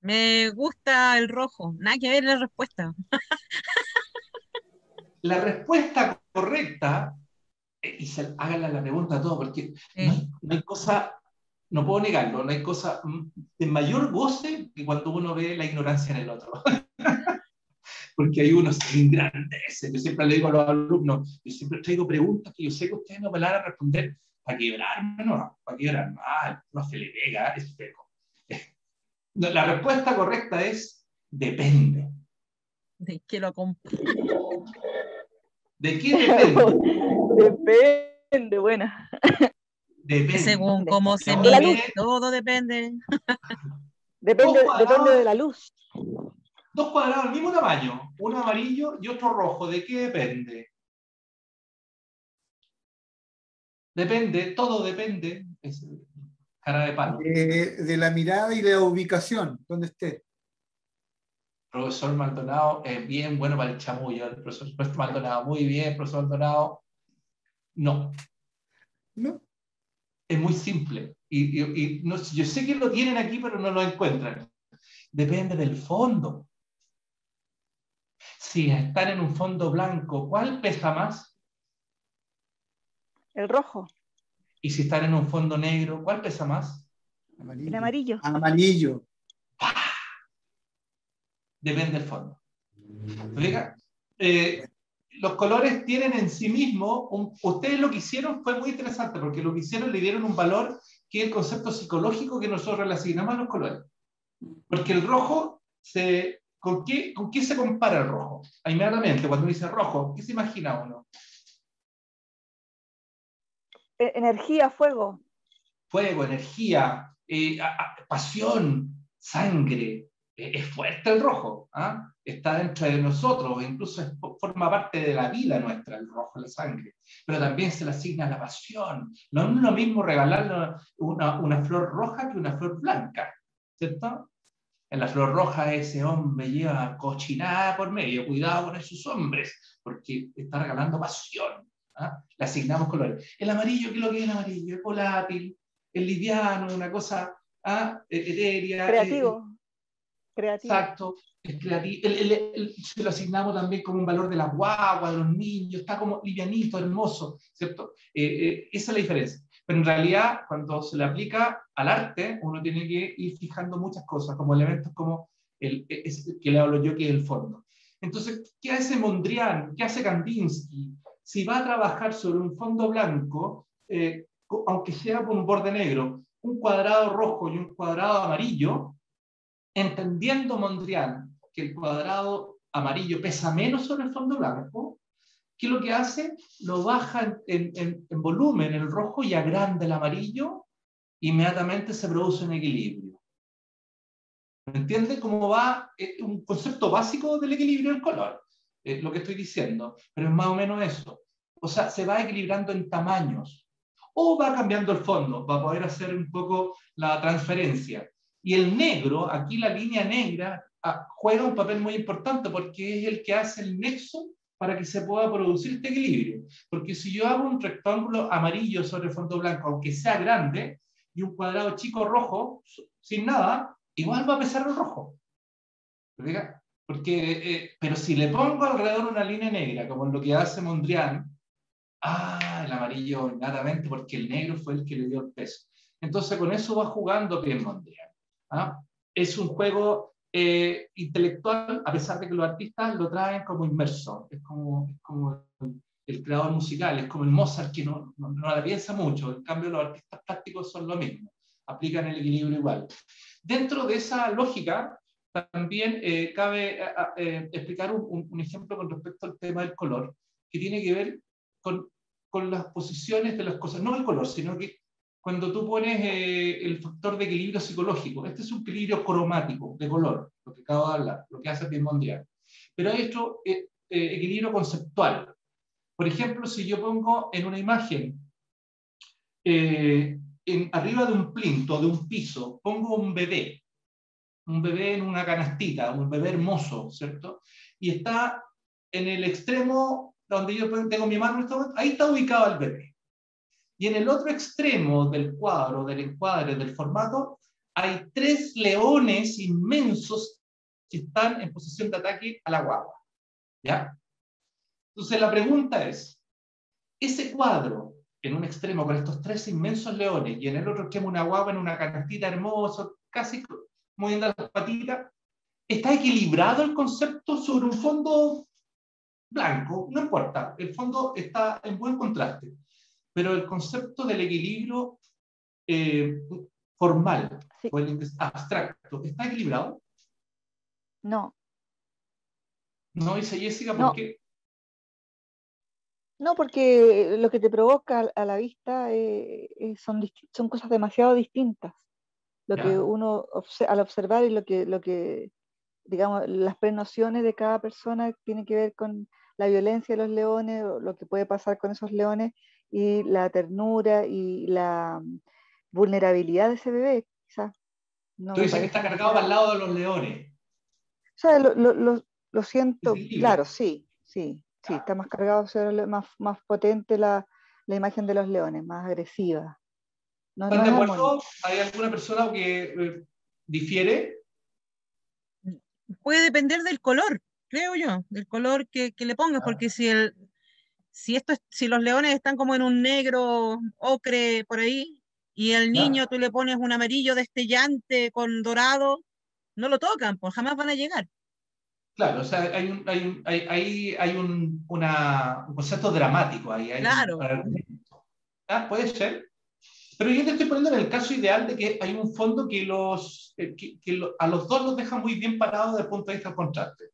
Me gusta el rojo. Nada que ver la respuesta. La respuesta correcta, eh, y se, háganle la pregunta a todos, porque no, hay, cosa, no puedo negarlo, no hay cosa de mayor goce que cuando uno ve la ignorancia en el otro. porque hay unos engrandecen. Yo siempre le digo a los alumnos, yo siempre traigo preguntas que yo sé que ustedes no van a responder para quebrarme, no, para quebrarme. Ah, no se le pega, es feo. La respuesta correcta es depende. ¿De qué lo acompaña? ¿De qué depende? depende, buena. Depende. Según cómo se mide, todo depende. Depende, depende de la luz. Dos cuadrados del mismo tamaño, uno amarillo y otro rojo. ¿De qué depende? Depende, todo depende. Es cara de palo. de la mirada y de la ubicación, donde esté. Profesor Maldonado es bien bueno para el chamullo. El profesor Maldonado, muy bien, profesor Maldonado. No. No. Es muy simple. Y, no, yo sé que lo tienen aquí, pero no lo encuentran. Depende del fondo. Si están en un fondo blanco, ¿cuál pesa más? El rojo. Y si están en un fondo negro, ¿cuál pesa más? El amarillo. Amarillo. Depende del fondo. Eh, los colores tienen en sí mismos, ustedes lo que hicieron fue muy interesante, porque lo que hicieron le dieron un valor que es el concepto psicológico que nosotros le asignamos a los colores. Porque el rojo se ¿Con qué, ¿Con qué se compara el rojo? Inmediatamente, cuando uno dice rojo, ¿qué se imagina uno? E, energía, fuego. Fuego, energía, eh, pasión, sangre. E, es fuerte el rojo. ¿ah? Está dentro de nosotros, incluso forma parte de la vida nuestra, el rojo, la sangre. Pero también se le asigna la pasión. No es lo mismo regalarle una, una flor roja que una flor blanca. ¿Cierto? En la flor roja ese hombre lleva cochinada por medio, cuidado con esos hombres, porque está regalando pasión. ¿Ah? Le asignamos colores. El amarillo, ¿qué es lo que es el amarillo? Es volátil, es liviano, una cosa ¿ah? E-, etérea. Creativo. creativo. Exacto. Es creativo. se lo asignamos también como un valor de la guagua, de los niños, está como livianito, hermoso, ¿cierto? Eh, eh, esa es la diferencia. Pero en realidad, cuando se le aplica al arte, uno tiene que ir fijando muchas cosas, como elementos como el, que le hablo yo, que es el fondo. Entonces, ¿qué hace Mondrian? ¿Qué hace Kandinsky? Si va a trabajar sobre un fondo blanco, eh, aunque sea con un borde negro, un cuadrado rojo y un cuadrado amarillo, entendiendo Mondrian que el cuadrado amarillo pesa menos sobre el fondo blanco, ¿Qué es lo que hace? Lo baja en, en, en volumen el rojo y agranda el amarillo, inmediatamente se produce un equilibrio. ¿Me entiende cómo va? Es un concepto básico del equilibrio del color, es lo que estoy diciendo, pero es más o menos eso. O sea, se va equilibrando en tamaños o va cambiando el fondo para poder hacer un poco la transferencia. Y el negro, aquí la línea negra, ah, juega un papel muy importante porque es el que hace el nexo para que se pueda producir este equilibrio. Porque si yo hago un rectángulo amarillo sobre fondo blanco, aunque sea grande, y un cuadrado chico rojo, sin nada, igual va a pesar el rojo. Porque, eh, pero si le pongo alrededor una línea negra, como lo que hace Mondrian, ah, el amarillo inmediatamente, porque el negro fue el que le dio el peso. Entonces con eso va jugando bien Mondrian. ¿ah? Es un juego eh, intelectual, a pesar de que los artistas lo traen como inmerso, es como, como el, creador musical, es como el Mozart que no, no, no la piensa mucho, en cambio los artistas plásticos son lo mismo, aplican el equilibrio igual. Dentro de esa lógica, también eh, cabe eh, explicar un, ejemplo con respecto al tema del color, que tiene que ver con, las posiciones de las cosas, no el color, sino que cuando tú pones eh, el factor de equilibrio psicológico. Este es un equilibrio cromático, de color, lo que acabo de hablar, lo que hace el mundial. Pero hay otro eh, eh, equilibrio conceptual. Por ejemplo, si yo pongo en una imagen, en, arriba de un plinto, de un piso, pongo un bebé, un bebé en una canastita, un bebé hermoso, ¿cierto? Y está en el extremo donde yo tengo mi mano, este ahí está ubicado el bebé. Y en el otro extremo del cuadro, del encuadre, del formato, hay tres leones inmensos que están en posición de ataque a la guagua. ¿Ya? Entonces la pregunta es, ese cuadro en un extremo con estos tres inmensos leones y en el otro quema una guagua en una canastita hermoso, casi moviendo las patitas, ¿está equilibrado el concepto sobre un fondo blanco? No importa, el fondo está en buen contraste, pero el concepto del equilibrio eh, formal o el abstracto, ¿está equilibrado? No. No, dice Jessica, ¿por qué? No, porque lo que te provoca a la vista eh, eh, son, son cosas demasiado distintas. Lo que uno al observar y lo que, lo que, digamos, las prenociones de cada persona tienen que ver con la violencia de los leones, lo que puede pasar con esos leones, y la ternura y la mm, vulnerabilidad de ese bebé, quizás. No Tú dices que está cargado al lado de los leones. O sea, lo, lo, lo siento, claro, sí, sí. Sí, está más cargado, más, más potente la, la imagen de los leones, más agresiva. No, ¿Están de acuerdo? ¿Hay alguna persona que eh, difiere? Puede depender del color, creo yo, del color que, que le pongas, porque si el si esto si los leones están como en un negro ocre por ahí y el niño tú le pones un amarillo destellante con dorado, no lo tocan, pues jamás van a llegar. Claro, o sea, hay un, hay un, hay, hay un, una, un concepto dramático ahí. claro. ah, puede ser. Pero yo te estoy poniendo en el caso ideal de que hay un fondo que, los, eh, que, que a los dos los deja muy bien parados desde el punto de vista del contraste.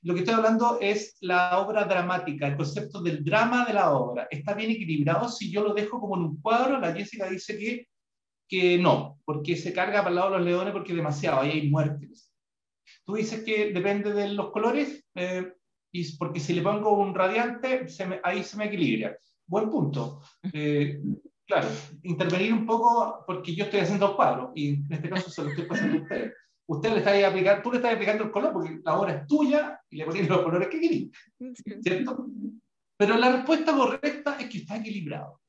Lo que estoy hablando es la obra dramática, el concepto del drama de la obra. ¿Está bien equilibrado? Si yo lo dejo como en un cuadro, la Jessica dice que, que no, porque se carga para el lado de los leones porque es demasiado, ahí hay muertes. Tú dices que depende de los colores, eh, y porque si le pongo un radiante, ahí se me equilibra. Buen punto. Eh, claro, intervenir un poco porque yo estoy haciendo cuadros y en este caso se lo estoy pasando a usted. Usted le está aplicando, tú le estás aplicando el color porque la obra es tuya y le pones los colores que querés. ¿Cierto? Pero la respuesta correcta es que está equilibrado.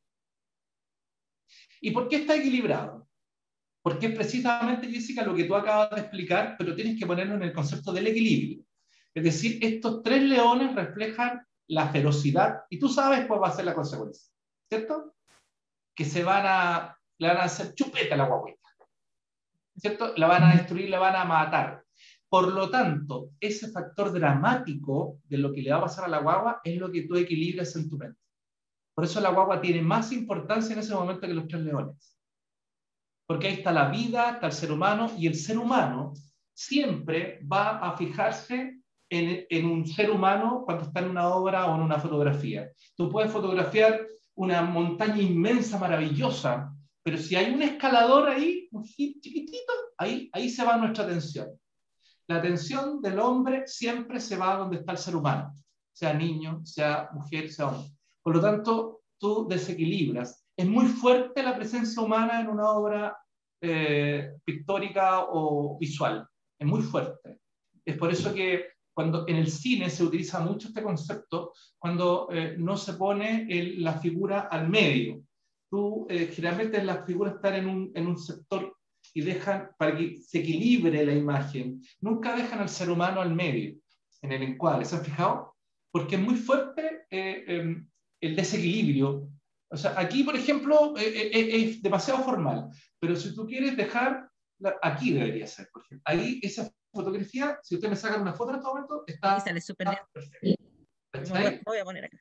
¿Y por qué está equilibrado? Porque es precisamente, Jessica, lo que tú acabas de explicar, pero tienes que ponerlo en el concepto del equilibrio. Es decir, estos tres leones reflejan la ferocidad y tú sabes cuál va a ser la consecuencia, ¿cierto? Que se van a, le van a hacer chupeta a la guaguita, ¿cierto? La van a destruir, la van a matar. Por lo tanto, ese factor dramático de lo que le va a pasar a la guagua es lo que tú equilibras en tu mente. Por eso la guagua tiene más importancia en ese momento que los tres leones porque ahí está la vida, está el ser humano, y el ser humano siempre va a fijarse en, en, un ser humano cuando está en una obra o en una fotografía. Tú puedes fotografiar una montaña inmensa, maravillosa, pero si hay un escalador ahí, chiquitito, ahí, ahí se va nuestra atención. La atención del hombre siempre se va a donde está el ser humano, sea niño, sea mujer, sea hombre. Por lo tanto, tú desequilibras. Es muy fuerte la presencia humana en una obra eh, pictórica o visual. Es muy fuerte. Es por eso que cuando en el cine se utiliza mucho este concepto, cuando eh, no se pone la figura al medio. Tú, eh, generalmente las figuras están en un, en un sector y dejan, para que se equilibre la imagen, nunca dejan al ser humano al medio, en el encuadre. ¿Se han fijado? Porque es muy fuerte em, el desequilibrio o sea, aquí, por ejemplo, eh, eh, eh, es demasiado formal, pero si tú quieres dejar, aquí debería ser, por ejemplo. Ahí esa fotografía, si usted me saca una foto en este momento, está... Ahí sale súper bien. Lo voy a poner acá.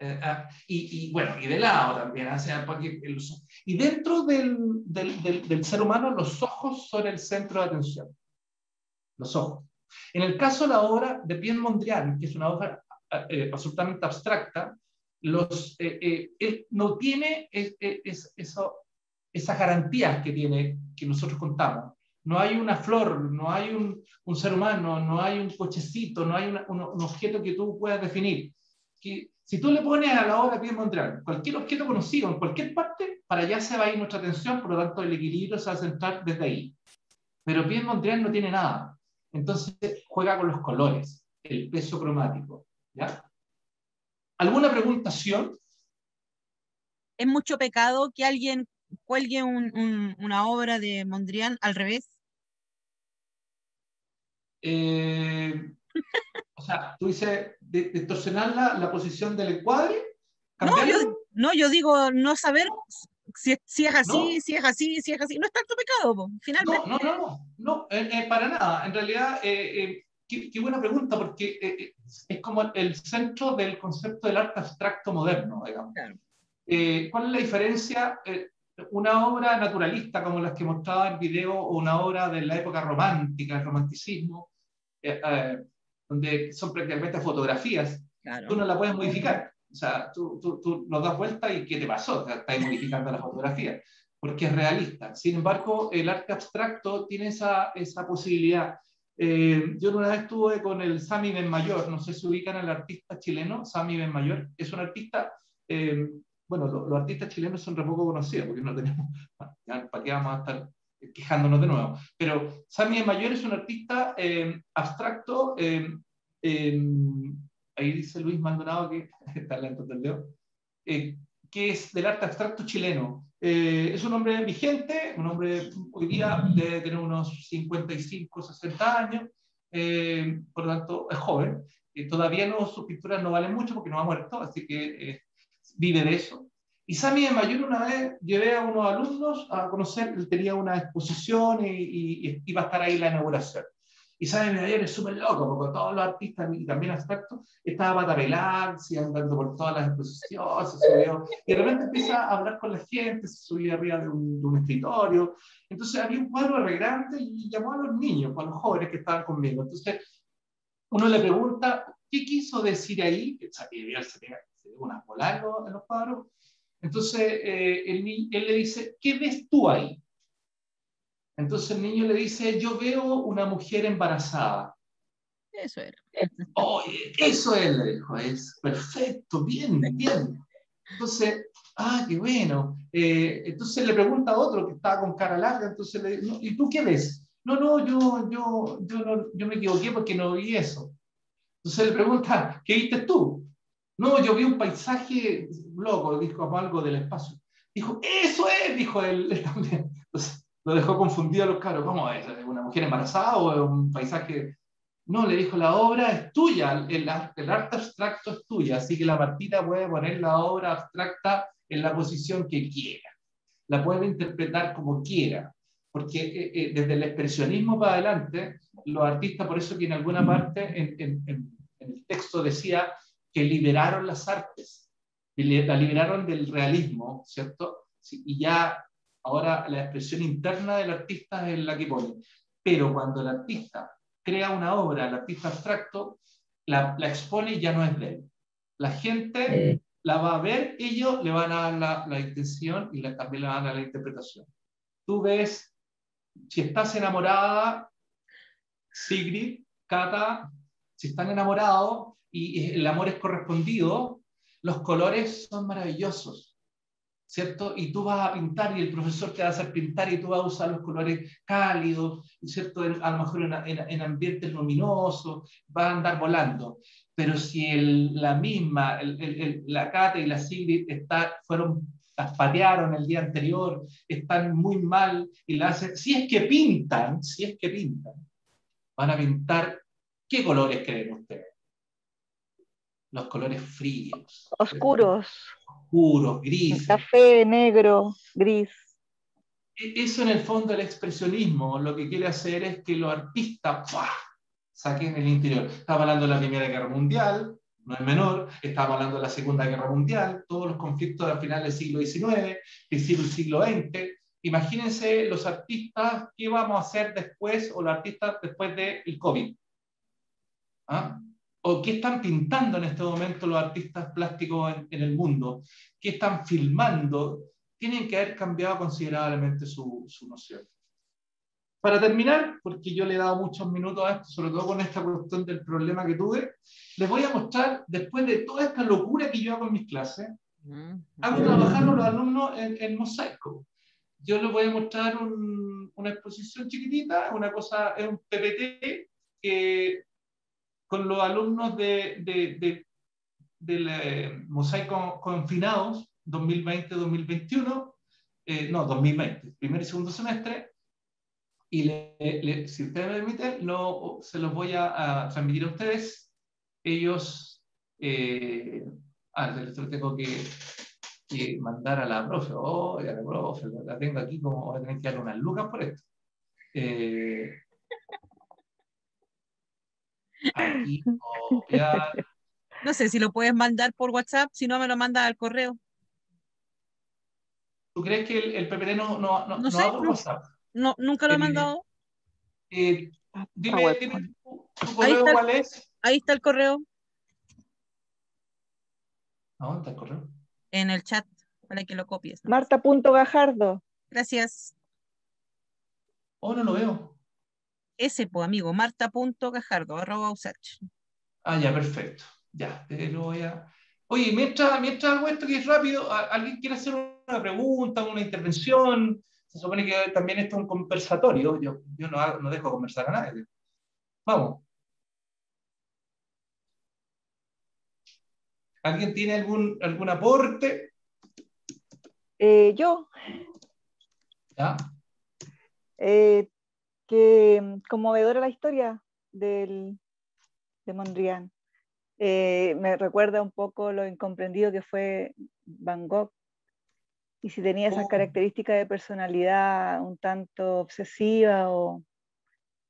Ah, y, y, bueno, y de lado también, o sea, porque y dentro del, del, del, ser humano los ojos son el centro de atención, los ojos. En el caso de la obra de Pierre Mondrian, que es una obra absolutamente abstracta, los, eh, eh, él no tiene eso, esas garantías que, tiene, que nosotros contamos. No hay una flor, no hay un, un ser humano, no hay un cochecito, no hay un, objeto que tú puedas definir. Que, si tú le pones a la obra Pierre Montreal cualquier objeto conocido en cualquier parte, para allá se va a ir nuestra atención, por lo tanto el equilibrio se va a centrar desde ahí. Pero Pierre Montreal no tiene nada. Entonces juega con los colores, el peso cromático. ¿ya? ¿Alguna preguntación? ¿Es mucho pecado que alguien cuelgue una obra de Mondrian al revés? Eh, O sea, tú dices distorsionar la, la posición del encuadre. No yo, no, yo digo no saber si, si es así, si es así, si es así. No es tanto pecado, finalmente. No, no, no, no, eh, eh, para nada. En realidad, eh, qué, qué, buena pregunta, porque es como el centro del concepto del arte abstracto moderno, digamos. ¿Cuál es la diferencia? Una obra naturalista como las que mostraba en video o una obra de la época romántica, el romanticismo, donde son prácticamente fotografías, tú no la puedes modificar. O sea, tú, tú, tú nos das vuelta y ¿qué te pasó? Te estás modificando la fotografía, porque es realista. Sin embargo, el arte abstracto tiene esa, esa posibilidad. Eh, yo una vez estuve con el Sami Mayor, no sé si ubican al artista chileno, Sami Mayor, es un artista, eh, bueno, los, artistas chilenos son re poco conocidos, porque no tenemos, ¿para qué vamos a estar quejándonos de nuevo? Pero Sami Mayor es un artista eh, abstracto ahí dice Luis Maldonado, que está lento, leo, eh, que es del arte abstracto chileno. Eh, es un hombre vigente, un hombre hoy día debe tener unos 55, 60 años, eh, por lo tanto es joven. todavía no, sus pinturas no valen mucho porque no ha muerto, así que vive de eso. Y Sami de Mayor una vez llevé a unos alumnos a conocer, él tenía una exposición y, y iba a estar ahí la inauguración. Y saben, ayer es súper loco, porque todos los artistas y también abstractos estaban para bailar, se andando por todas las exposiciones, subió, y de repente empieza a hablar con la gente, se subía arriba de un, de un escritorio. Entonces había un cuadro re grande y llamó a los niños, a los jóvenes que estaban conmigo. Entonces uno le pregunta, ¿qué quiso decir ahí? Se ve unas bolas en los cuadros. Entonces eh, él, él le dice, ¿qué ves tú ahí? Entonces el niño le dice, yo veo una mujer embarazada. Eso era. Oye, eso es, le dijo, es perfecto, bien, bien. Entonces, ah, qué bueno. Eh, entonces le pregunta a otro que estaba con cara larga, entonces le dice, ¿y tú qué ves? No, no, yo, yo, yo, no, yo me equivoqué porque no vi eso. Entonces le pregunta, ¿qué viste tú? No, yo vi un paisaje loco, dijo algo del espacio. Dijo, eso es, dijo él también. Lo dejó confundido a los caros. ¿Cómo es? ¿Una mujer embarazada o un paisaje? No, le dijo, la obra es tuya, el, arte abstracto es tuya, así que la partita puede poner la obra abstracta en la posición que quiera. La puede interpretar como quiera, porque eh, eh, desde el expresionismo para adelante, los artistas, por eso que en alguna parte en el texto decía que liberaron las artes, la liberaron del realismo, ¿cierto? y ya Ahora la expresión interna del artista es la que pone. Pero cuando el artista crea una obra, el artista abstracto, la, la expone y ya no es de él. La gente la va a ver, ellos le van a dar la, la intención y también le van a dar la interpretación. Tú ves, si estás enamorada, Sigrid, Kata, si están enamorados y el amor es correspondido, los colores son maravillosos ¿cierto? Y tú vas a pintar y el profesor te va a hacer pintar y tú vas a usar los colores cálidos, ¿cierto? A lo mejor en, en, ambientes luminosos, vas a andar volando. Pero si la misma, la Cata y la Sigrid fueron, las patearon el día anterior, están muy mal y la hacen, si es que pintan, si es que pintan, van a pintar, ¿qué colores creen ustedes? Los colores fríos. Oscuros oscuro, gris. Café, negro, gris. E, eso en el fondo el expresionismo lo que quiere hacer es que los artistas saquen el interior. Estamos hablando de la Primera Guerra Mundial, no es menor, estamos hablando de la Segunda Guerra Mundial, todos los conflictos al final del siglo XIX, principio del siglo XX. Imagínense los artistas, ¿qué vamos a hacer después, o los artistas después del COVID? ¿Ah? O qué están pintando en este momento los artistas plásticos en, el mundo, qué están filmando, tienen que haber cambiado considerablemente su, su, noción. Para terminar, porque yo le he dado muchos minutos a esto, sobre todo con esta cuestión del problema que tuve, les voy a mostrar, después de toda esta locura que yo hago en mis clases, hago trabajar a los alumnos en, mosaico. Yo les voy a mostrar una exposición chiquitita, una cosa, es un PPT que con los alumnos de, de, del eh, Mosaico Confinados 2020-2021, eh, no, 2020, primer y segundo semestre, y si ustedes me permiten, lo, se los voy a, transmitir a ustedes. Ellos, eh, ah, les tengo que, mandar a la profe, oh, a la profe, la tengo aquí como voy a tener que darle unas lucas por esto. Eh, No sé si lo puedes mandar por WhatsApp, si no me lo manda al correo. ¿Tú crees que el, el PPT no, no, no, no, sé, por WhatsApp? No, nunca lo he mandado. Eh, dime, dime tu, correo cuál es. Ahí está el correo. ¿Dónde está el correo? En el chat, para que lo copies. Marta.gajardo. Gracias. Oh, no lo veo. Ese, pues, amigo, marta.gajardo, arroba usach. Ah, ya, perfecto. Ya, te lo voy a... Oye, mientras, mientras hago esto que es rápido, ¿alguien quiere hacer una pregunta, una intervención? Se supone que también esto es un conversatorio. Yo, yo no, no dejo conversar a nadie. Vamos. ¿Alguien tiene algún, algún aporte? Eh, yo. ¿Ya? Eh, que mm, conmovedora la historia del, de Mondrian. Eh, me recuerda un poco lo incomprendido que fue Van Gogh y si tenía esas oh. características de personalidad un tanto obsesiva o,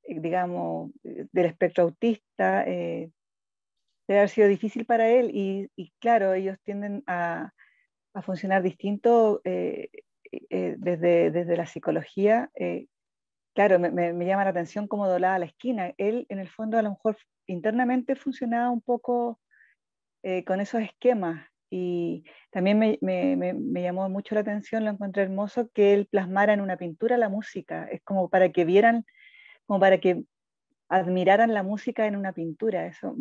eh, digamos, eh, del espectro autista, eh, debe haber sido difícil para él. Y, claro, ellos tienden a, a funcionar distinto desde, desde, la psicología. Claro, me, llama la atención cómo dolaba la esquina. Él, en el fondo, a lo mejor internamente funcionaba un poco con esos esquemas y también me, llamó mucho la atención, lo encontré hermoso, que él plasmara en una pintura la música. Es como para que vieran, como para que admiraran la música en una pintura. Eso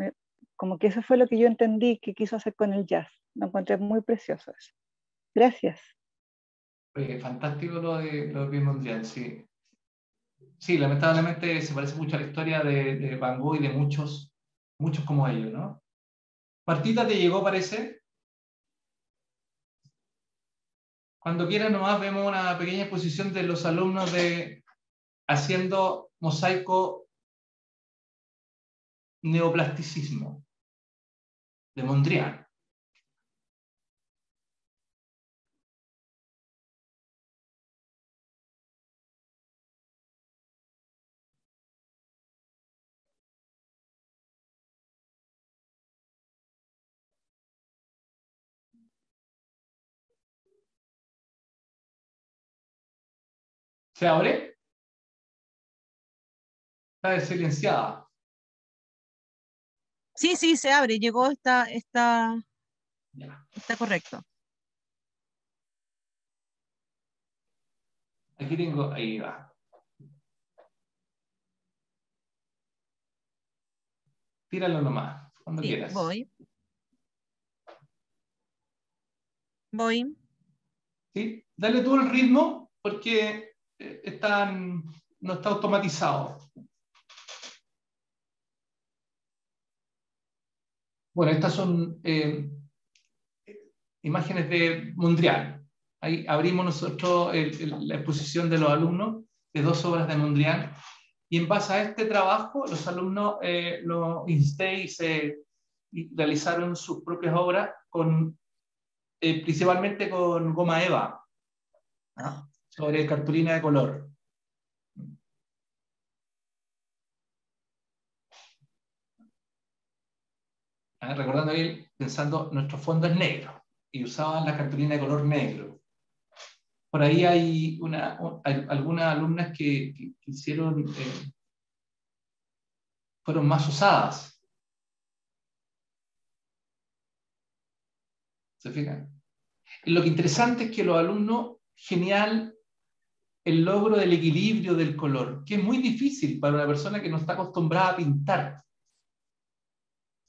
como que eso fue lo que yo entendí que quiso hacer con el jazz. Lo encontré muy precioso eso. Gracias. fantástico lo de, lo de sí. Sí, lamentablemente se parece mucho a la historia de, de Van Gogh y de muchos, muchos como ellos, ¿no? Martita, ¿te llegó, parece? Cuando quieran, nomás vemos una pequeña exposición de los alumnos de haciendo mosaico neoplasticismo de Mondrian. ¿Se abre? Está silenciada. Sí, sí, se abre. Llegó, está, está, está correcto. Aquí tengo, ahí va. Tíralo nomás, cuando quieras. Voy. Voy. Sí, dale tú el ritmo, porque están, no está automatizado. Bueno, estas son eh, imágenes de Mondrian. Ahí abrimos nosotros la exposición de los alumnos de dos obras de Mondrian. Y en base a este trabajo, los alumnos eh, lo insté y se realizaron sus propias obras con, eh, principalmente con goma eva sobre cartulina de color. Ah, recordando ahí, pensando, nuestro fondo es negro y usaban la cartulina de color negro. Por ahí hay, una, algunas alumnas que, hicieron, eh, fueron más usadas. ¿Se fijan? Lo que interesante es que los alumnos, genial, el logro del equilibrio del color, que es muy difícil para una persona que no está acostumbrada a pintar.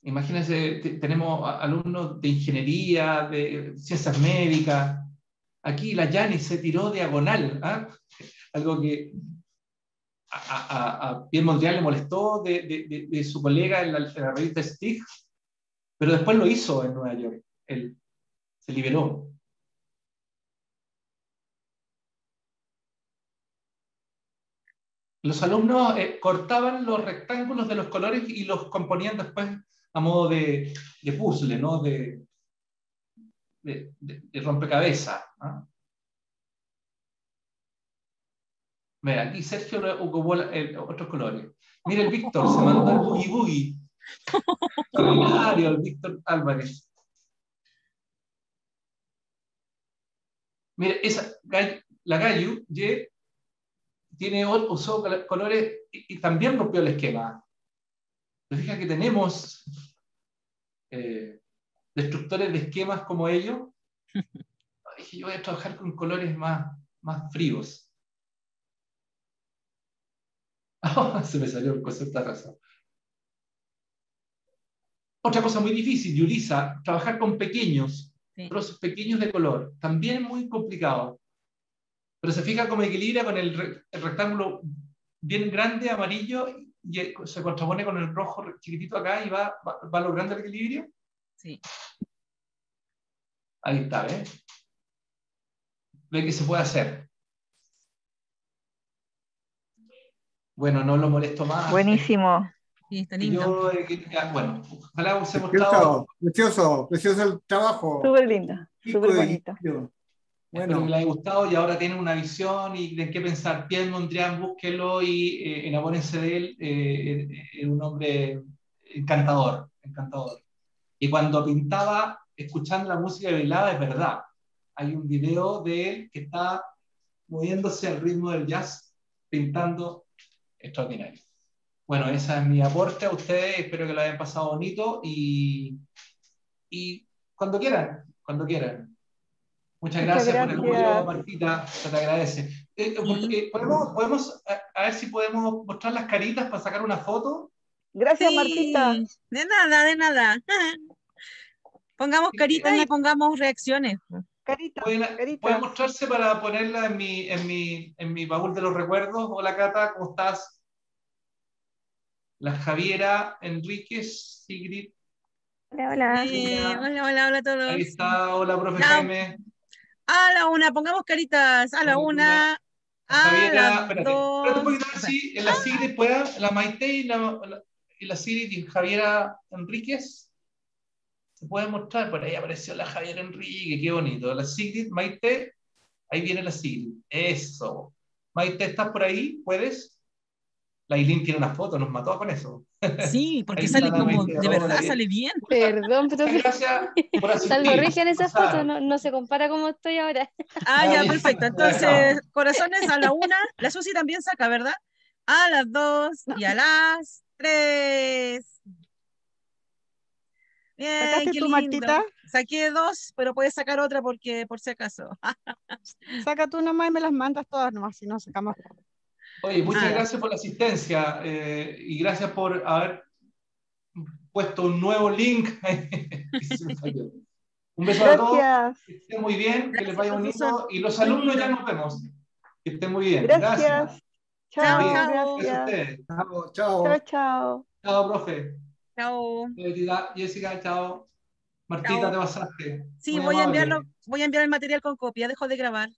Imagínense, tenemos alumnos de ingeniería, de ciencias médicas. Aquí la Yanis se tiró diagonal, ¿ah? algo que a, a, Pierre Mondrian le molestó de, su colega en la, revista Stig, pero después lo hizo en Nueva York. Él se liberó. Los alumnos eh, cortaban los rectángulos de los colores y los componían después a modo de, de puzzle, ¿no? de, de, de rompecabezas. Mira, aquí Sergio ocupó otros colores. Mira, el Víctor se mandó el boogie boogie. Extraordinario, el Víctor Álvarez. Mira, esa, la Gallu tiene, usó colores y, también rompió el esquema. Fíjate que tenemos eh, destructores de esquemas como ellos. Yo voy a trabajar con colores más, más fríos. se me salió concepto de razón. Otra cosa muy difícil, Yulisa, trabajar con pequeños, trozos pequeños de color, también es muy complicado. Pero se fija cómo equilibra con el, rectángulo bien grande, amarillo, y se contrapone con el rojo chiquitito acá y va, va, logrando el equilibrio. Sí. Ahí está, ¿eh? Ve que se puede hacer. Bueno, no lo molesto más. Buenísimo. Sí, está lindo. Eh, bueno, ojalá os hemos precioso, precioso, precioso el trabajo. Súper lindo, súper bonito. Bueno. Espero que les haya gustado y ahora tienen una visión y de qué pensar. Pierre Mondrian, búsquelo y eh, enamórense de él. Eh, es un hombre encantador, encantador. Y cuando pintaba, escuchando la música de bailaba, es verdad. Hay un video de él que está moviéndose al ritmo del jazz, pintando extraordinario. Bueno, ese es mi aporte a ustedes, espero que lo hayan pasado bonito y, y cuando quieran, cuando quieran. Muchas, gracias, por el apoyo, Martita, se te agradece. Eh, eh, ¿podemos, podemos a, ver si podemos mostrar las caritas para sacar una foto? Gracias, Martita. De nada, de nada. Pongamos caritas y pongamos reacciones. Carita, ¿Puede, mostrarse para ponerla en mi, en, mi, en mi baúl de los recuerdos? Hola Cata, ¿cómo estás? La Javiera Enríquez, Sigrid. Hola, hola. hola, hola, hola a todos. Ahí está, hola, profe Jaime. A la una, pongamos caritas, a la una. A Javiera, la espérate, dos. espérate un poquito a ver si en la Sigrid pueda, la Maite y la, y la Sigrid y Javiera Enríquez se puede mostrar, por ahí apareció la Javier Enrique, qué bonito. La Sigrid, Maite, ahí viene la Sigrid. Eso. Maite, ¿estás por ahí? ¿Puedes? La Eileen tiene una foto, nos mató con eso. Sí, porque sale como, de verdad sale bien. Perdón, pero gracias por Salvo en esa foto, no, no, se compara como estoy ahora. Ah, ya, perfecto. Entonces, corazones a la una. La Susi también saca, ¿verdad? A las dos y a las tres. Bien, tu Martita? Saqué dos, pero puedes sacar otra porque por si acaso. Saca tú nomás y me las mandas todas nomás, si no sacamos. Oye, muchas gracias por la asistencia eh, y gracias por haber puesto un nuevo link. un beso a todos. Que estén muy bien, que les vaya bonito. Y los alumnos ya nos vemos. Que estén muy bien. Gracias. Chao. Gracias Chao. Chao. Chao. Chao, profe. Chao. Jessica, chao. Martita, te pasaste. Sí, voy a, enviarlo, voy a enviar el material con copia, dejo de grabar.